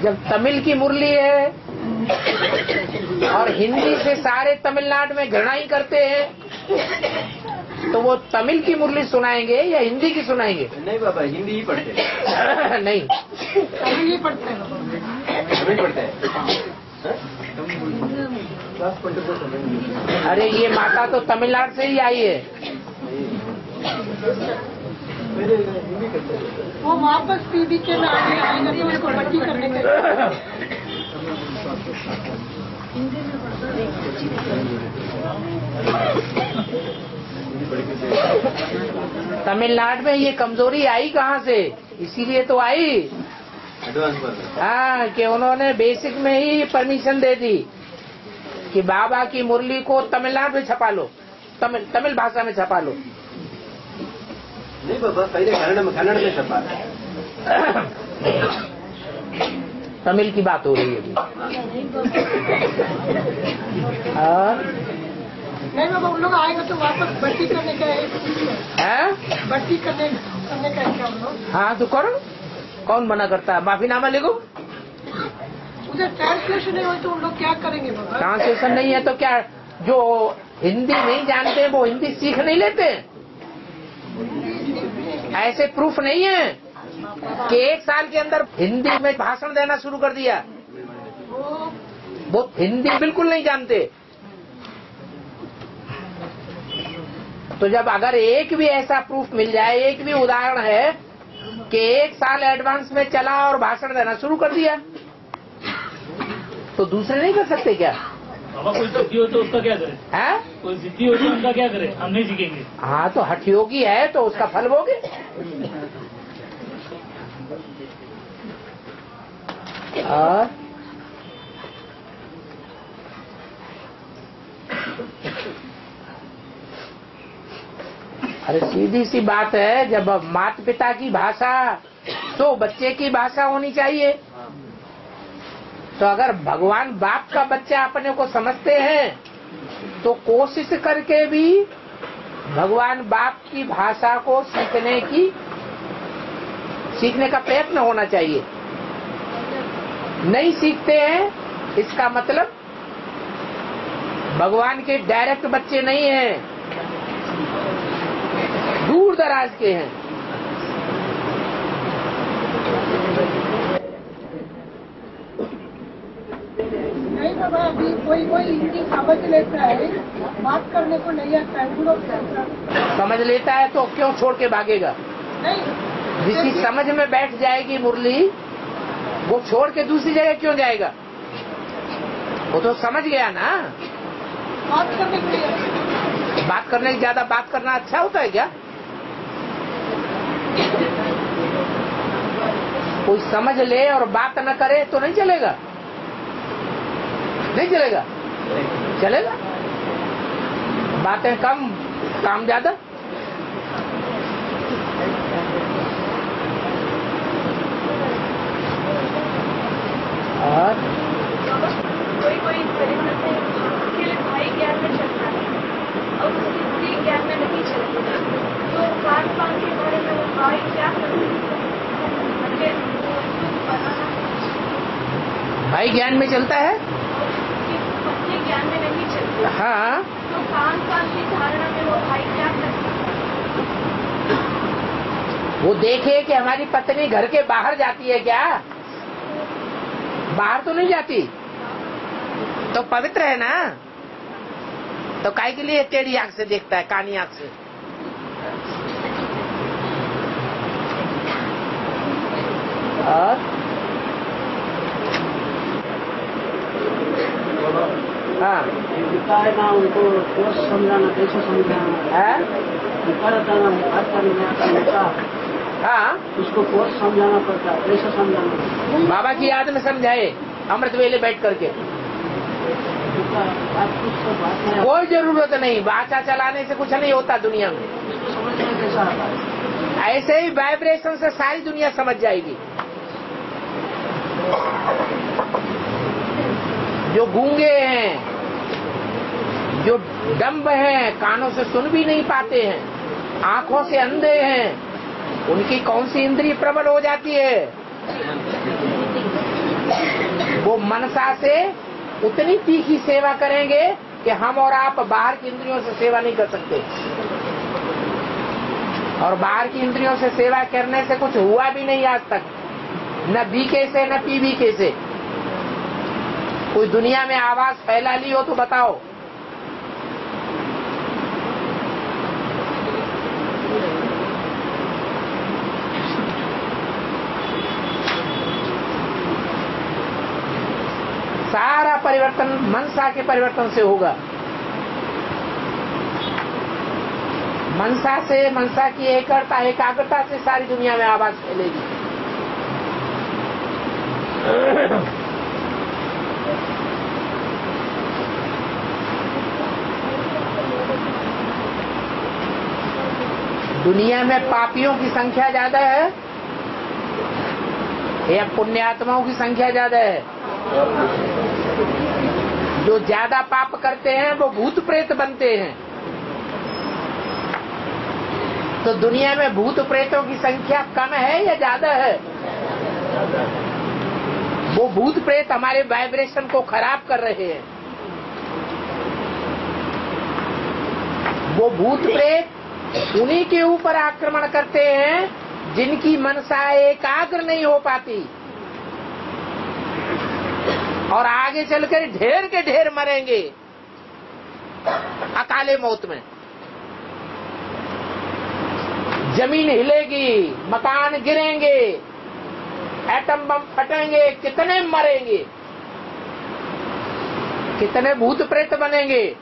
जब तमिल की मुरली है और हिंदी से सारे तमिलनाडु में घृणा ही करते हैं तो वो तमिल की मुरली सुनाएँगे या हिंदी की सुनाएँगे? नहीं बाबा हिंदी ही पढ़ते हैं। नहीं। तमिल ही पढ़ते हैं। तमिल पढ़ते हैं। हाँ? अरे ये माता तो तमिलनाडु से ही आई है। वो वापस में आगे आएगा तो करने का तमिलनाडु में ये कमज़ोरी आई कहाँ से? इसीलिए तो आई। हाँ। कि उन्होंने बेसिक में ही परमिशन दे दी कि बाबा की मुरली को तमिलनाडु में छपा लो। तमिल तमिल भाषा में छपा लो। नहीं बाबा पहले कन्नड़ में कन्नड़ में छपा। तमिल की बात हो रही है अभी। और नहीं बाबा उन लोग आएँगे तो वापस बट्टी करने का है? बट्टी करने करने का है क्या उन लोग? हाँ तो करो। कौन मना करता है? माफीनामा लिखो उधर ट्रांसलेशन नहीं हो तो उन लोग क्या करेंगे ट्रांसलेशन नहीं है तो क्या? जो हिंदी नहीं जानते वो हिंदी सीख नहीं लेते। ऐसे प्रूफ नहीं है कि एक साल के अंदर हिंदी में भाषण देना शुरू कर दिया। वो हिंदी बिल्कुल नहीं जानते। तो जब अगर एक भी ऐसा प्रूफ मिल जाए एक भी उदाहरण है कि एक साल एडवांस में चला और भाषण देना शुरू कर दिया तो दूसरे नहीं कर सकते क्या? बाबा कोई जिद्दी हो तो उसका क्या करे? है? कोई जिद्दी हो तो उनका क्या करे? हम नहीं सीखेंगे। हाँ तो हठयोगी है तो उसका फल भोगे। और? अरे सीधी सी बात है, जब माता पिता की भाषा तो बच्चे की भाषा होनी चाहिए। तो अगर भगवान बाप का बच्चा अपने को समझते हैं तो कोशिश करके भी भगवान बाप की भाषा को सीखने की, सीखने का प्रयत्न होना चाहिए। नहीं सीखते हैं, इसका मतलब भगवान के डायरेक्ट बच्चे नहीं हैं। दूर दराज के हैं। अभी कोई कोई हिंदी समझ लेता है बात करने को नहीं आता है समझ लेता है तो क्यों छोड़ के भागेगा? नहीं। जिसकी समझ में बैठ जाएगी मुरली वो छोड़ के दूसरी जगह क्यों जाएगा? वो तो समझ गया ना। बात करने के लिए। बात करने की ज़्यादा बात करना अच्छा होता है क्या? कोई समझ ले और बात न करे तो नहीं चलेगा। नहीं चलेगा? चलेगा? बातें कम, काम ज़्यादा? और? कोई कोई भाई ज्ञान में चलता है? और उसकी ज्ञान में नहीं चलती तो खान पान के बारे में वो भाई क्या करते हैं? भाई ज्ञान में चलता है? ज्ञान में नहीं चलती। हाँ। तो की धारणा में वो भाई क्या करता वो देखे कि हमारी पत्नी घर के बाहर जाती है क्या? बाहर तो नहीं जाती? तो पवित्र है ना? तो काय के लिए टेढ़ी आँख से देखता है कानी आँख से? और? उनको समझाना समझाना उसको कोर्स समझाना पड़ता है। कैसे समझाना बाबा की याद में समझाए, अमृत वेले बैठ करके। कोई ज़रूरत नहीं बाचा चलाने से कुछ नहीं होता दुनिया में। ऐसे ही वाइब्रेशन से सारी दुनिया समझ जाएगी। जो गूँगे हैं, जो डम्ब हैं, कानों से सुन भी नहीं पाते हैं, आँखों से अंधे हैं, उनकी कौन सी इंद्रिय प्रबल हो जाती है? वो मनसा से उतनी तीखी सेवा करेंगे कि हम और आप बाहर की इंद्रियों से सेवा नहीं कर सकते। और बाहर की इंद्रियों से सेवा करने से कुछ हुआ भी नहीं आज तक। न बीके से, न पीबीके से। कोई दुनिया में आवाज़ फैला ली हो तो बताओ। सारा परिवर्तन मनसा के परिवर्तन से होगा। मनसा से, मनसा की एकता एकाग्रता से सारी दुनिया में आवाज़ फैलेगी। दुनिया में पापियों की संख्या ज़्यादा है? या पुण्यात्माओं की संख्या ज़्यादा है? जो ज़्यादा पाप करते हैं, वो भूत प्रेत बनते हैं। तो दुनिया में भूत प्रेतों की संख्या कम है या ज़्यादा है? वो भूत प्रेत हमारे वाइब्रेशन को खराब कर रहे हैं। वो भूत प्रेत उन्हीं के ऊपर आक्रमण करते हैं, जिनकी मनसा एकाग्र नहीं हो पाती। और आगे चलकर ढेर के ढेर मरेंगे अकाले मौत में। ज़मीन हिलेगी, मकान गिरेंगे, एटम बम फटेंगे, कितने मरेंगे? कितने भूत प्रेत बनेंगे?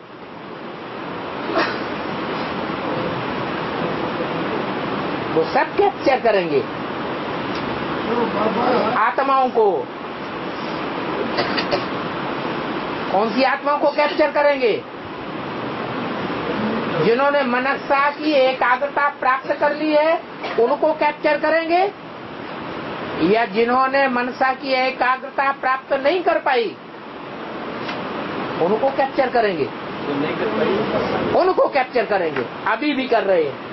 वो सब कैप्चर करेंगे? तो आत्माओं को। कौन सी आत्माओं को कैप्चर करेंगे? जिन्होंने मनसा की एकाग्रता प्राप्त कर ली है उनको कैप्चर करेंगे? या जिन्होंने मनसा की एकाग्रता प्राप्त नहीं कर पाई उनको कैप्चर करेंगे? नहीं कर पाई। उनको कैप्चर करेंगे। अभी भी कर रहे हैं।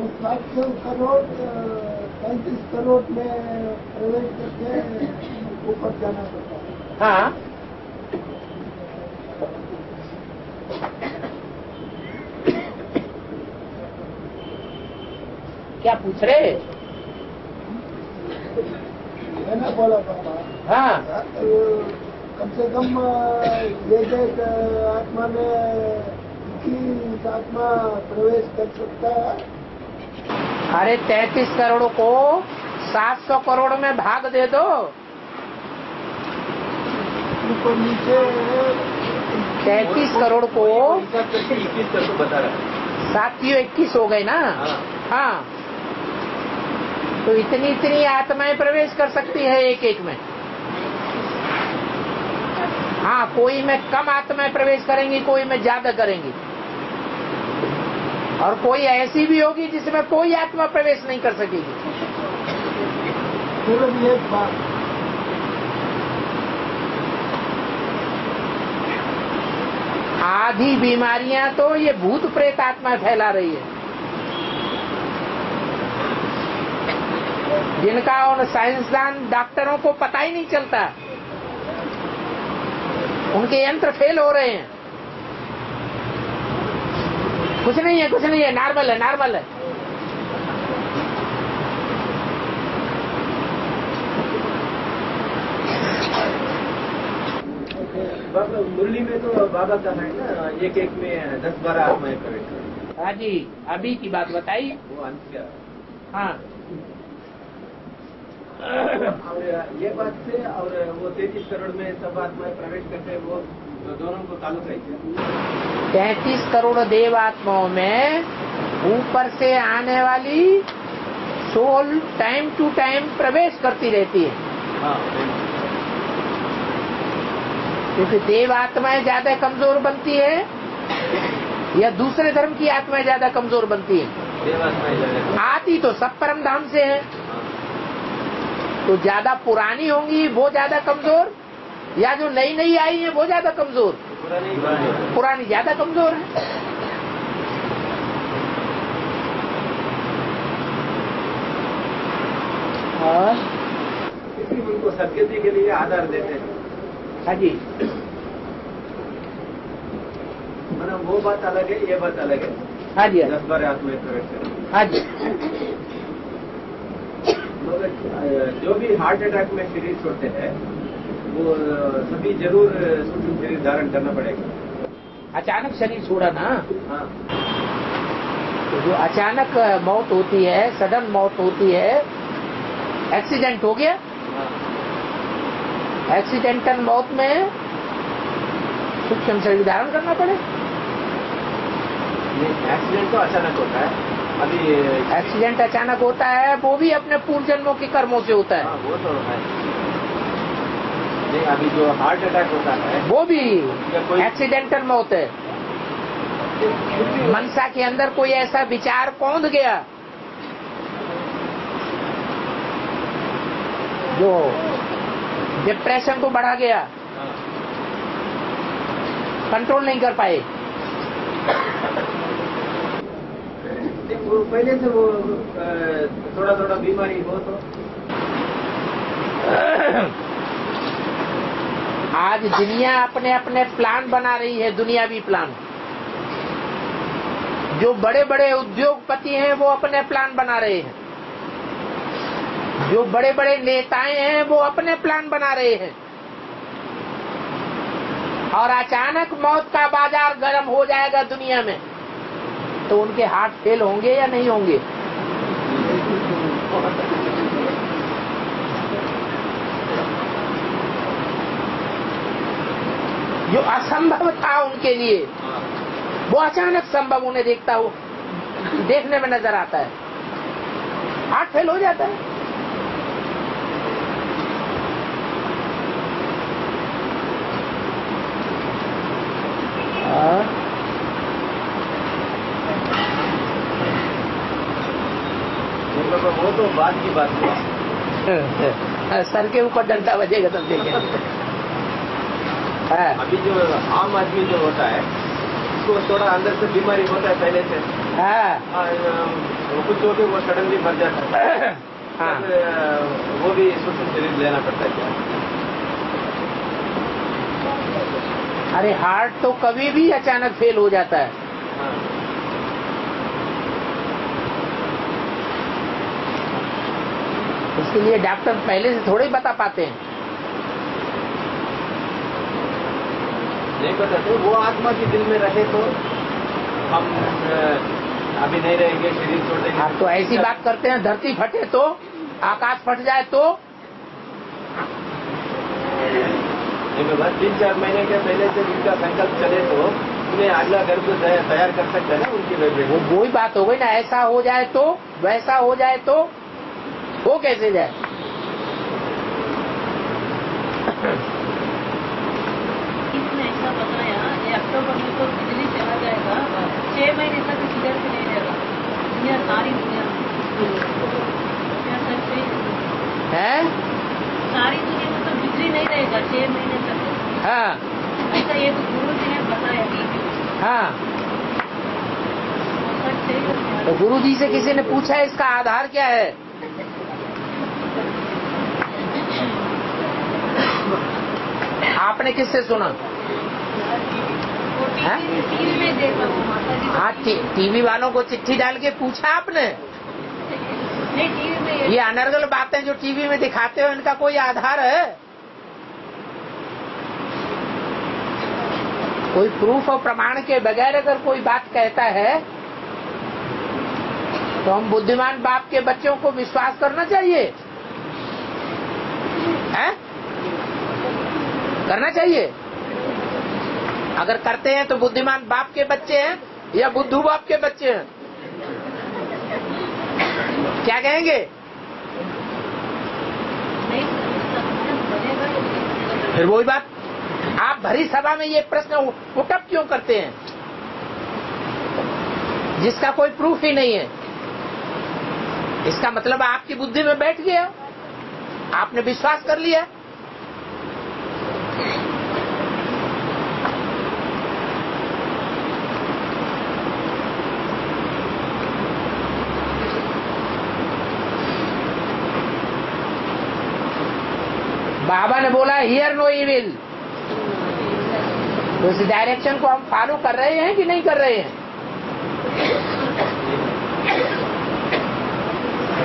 वो सात सौ करोड़ पैंतीस करोड़ में प्रवेश करके ऊपर जाना पड़ता है। हाँ। क्या पूछ रहे? मैंने बोला पापा हाँ। तो कम से कम एक एक आत्मा में इक्कीस आत्मा प्रवेश कर सकता है। अरे तैतीस करोड़ को सात सौ करोड़ में भाग दे दो। तैतीस करोड़ को साथियों इक्कीस हो गए ना? हाँ। हाँ। तो इतनी इतनी आत्माएँ प्रवेश कर सकती है एक एक में। हाँ कोई में कम आत्माएँ प्रवेश करेंगी कोई में ज़्यादा करेंगी। और कोई ऐसी भी होगी जिसमें कोई आत्मा प्रवेश नहीं कर सकेगी। सिर्फ़ एक बात। आधी बीमारियाँ तो ये भूत प्रेत आत्मा फैला रही है। जिनका उन साइंसदान डॉक्टरों को पता ही नहीं चलता। उनके यंत्र फेल हो रहे हैं। कुछ नहीं है कुछ नहीं है नॉर्मल है नॉर्मल है। मुरली में तो बाबा का है ना एक एक में दस बारह आत्माएँ प्रवेश हाँ जी अभी की बात बताइए वो अंत क्या हाँ। और ये बात से और वो तैतीस करोड़ में सब आत्माएँ प्रवेश करते हैं वो तो दोनों को ताल्लुक है तैतीस करोड़ देव आत्माओं में ऊपर से आने वाली सोल टाइम टू टाइम प्रवेश करती रहती है। हाँ क्योंकि देव आत्माएँ ज़्यादा कमज़ोर बनती है या दूसरे धर्म की आत्माएँ ज़्यादा कमज़ोर बनती है। आती तो सब परम धाम से है। तो ज़्यादा पुरानी होंगी वो ज़्यादा कमज़ोर। या जो नई नई आई है वो ज़्यादा कमज़ोर। पुरानी ज़्यादा कमज़ोर है। और? इसी उनको सदगति के लिए आधार देते हैं हाँ जी। मतलब वो बात अलग है ये बात अलग है। हाँ जी दस प्रवेश करें हाँ जी। मगर जो भी हार्ट अटैक में शरीर छोड़ते हैं वो सभी ज़रूर सूक्ष्म शरीर धारण करना पड़ेगा। अचानक शरीर छोड़ा ना? हाँ। तो जो अचानक मौत होती है सडन मौत होती है एक्सीडेंट हो गया? हाँ। एक्सीडेंटल मौत में सूक्ष्म शरीर धारण करना पड़े। एक्सीडेंट तो अचानक होता है। अभी एक्सीडेंट अचानक होता है वो भी अपने पूर्व जन्मों के कर्मों से होता हाँ। है वो तो है। अभी जो हार्ट अटैक होता है वो भी एक्सीडेंटल मौत है। मनसा के अंदर कोई ऐसा विचार कौंध गया? जो डिप्रेशन को बढ़ा गया। कंट्रोल नहीं कर पाए। वो पहले से वो थोड़ा थोड़ा बीमारी हो तो? आज दुनिया अपने अपने प्लान बना रही है, दुनियावी प्लान जो बड़े बड़े उद्योगपति हैं, वो अपने प्लान बना रहे हैं। जो बड़े बड़े नेताएँ हैं, वो अपने प्लान बना रहे हैं। और अचानक मौत का बाज़ार गर्म हो जाएगा दुनिया में। तो उनके हार्ट फेल होंगे या नहीं होंगे? जो असंभव था उनके लिए। वो अचानक संभव उन्हें देखता हो देखने में नज़र आता है। हार्ट फेल हो जाता है। हाँ। मतलब वो तो बाद की बात हुआ सर के ऊपर डंडा बजेगा तब देखेंगे। हाँ, अभी जो आम आदमी जो होता है उसको थोड़ा अंदर से बीमारी होता है पहले से। हाँ, वो कुछ हो के वो सडनली मर जाता है। हाँ। वो भी सूक्ष्म शरीर लेना पड़ता है क्या? अरे हार्ट तो कभी भी अचानक फेल हो जाता है। हाँ। इसके लिए डॉक्टर पहले से थोड़े ही बता पाते हैं। नहीं बताते वो आत्मा की दिल में रहे तो हम अभी नहीं रहेंगे शरीर छोड़ देंगे। आप तो ऐसी बात करते हैं धरती फटे तो आकाश फट जाए तो। बाबा तीन चार महीने के पहले से उनका संकल्प चले तो उन्हें अगला घर को तैयार कर सकते हैं ना उनकी वो वाइब्रेशन वो ही बात हो गई ना ऐसा हो जाए तो वैसा हो जाए तो वो कैसे जाए इसने ऐसा बताया ये अक्टूबर में तो बिजली चला जाएगा छह महीने तक नहीं रहेगा दुनिया सारी दुनिया। है? सारी दुनिया में तो बिजली नहीं रहेगा छह महीने तक। हाँ। ऐसा एक गुरु जी ने बताया कि हाँ। तो गुरु जी से किसी ने पूछा है इसका आधार क्या है? आपने किससे सुना? हैं? टीवी वालों को चिट्ठी डाल के पूछा आपने ये अनर्गल बातें जो टीवी में दिखाते हो, इनका कोई आधार है कोई प्रूफ और प्रमाण के बगैर अगर कोई बात कहता है तो हम बुद्धिमान बाप के बच्चों को विश्वास करना चाहिए हैं? करना चाहिए अगर करते हैं तो बुद्धिमान बाप के बच्चे हैं या बुद्धू बाप के बच्चे हैं? क्या कहेंगे। फिर वही बात, आप भरी सभा में ये प्रश्न पुटअप क्यों करते हैं? जिसका कोई प्रूफ ही नहीं है। इसका मतलब आपकी बुद्धि में बैठ गया। आपने विश्वास कर लिया। बाबा ने बोला हियर नो इविल तो इस डायरेक्शन को हम फॉलो कर रहे हैं कि नहीं कर रहे हैं?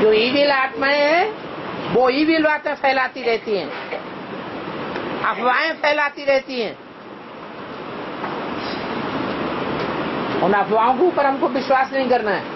जो ईविल आत्माएँ हैं, वो ईविल बातें फैलाती रहती हैं। अफवाहें फैलाती रहती हैं। उन अफवाहों के ऊपर हमको विश्वास नहीं करना है।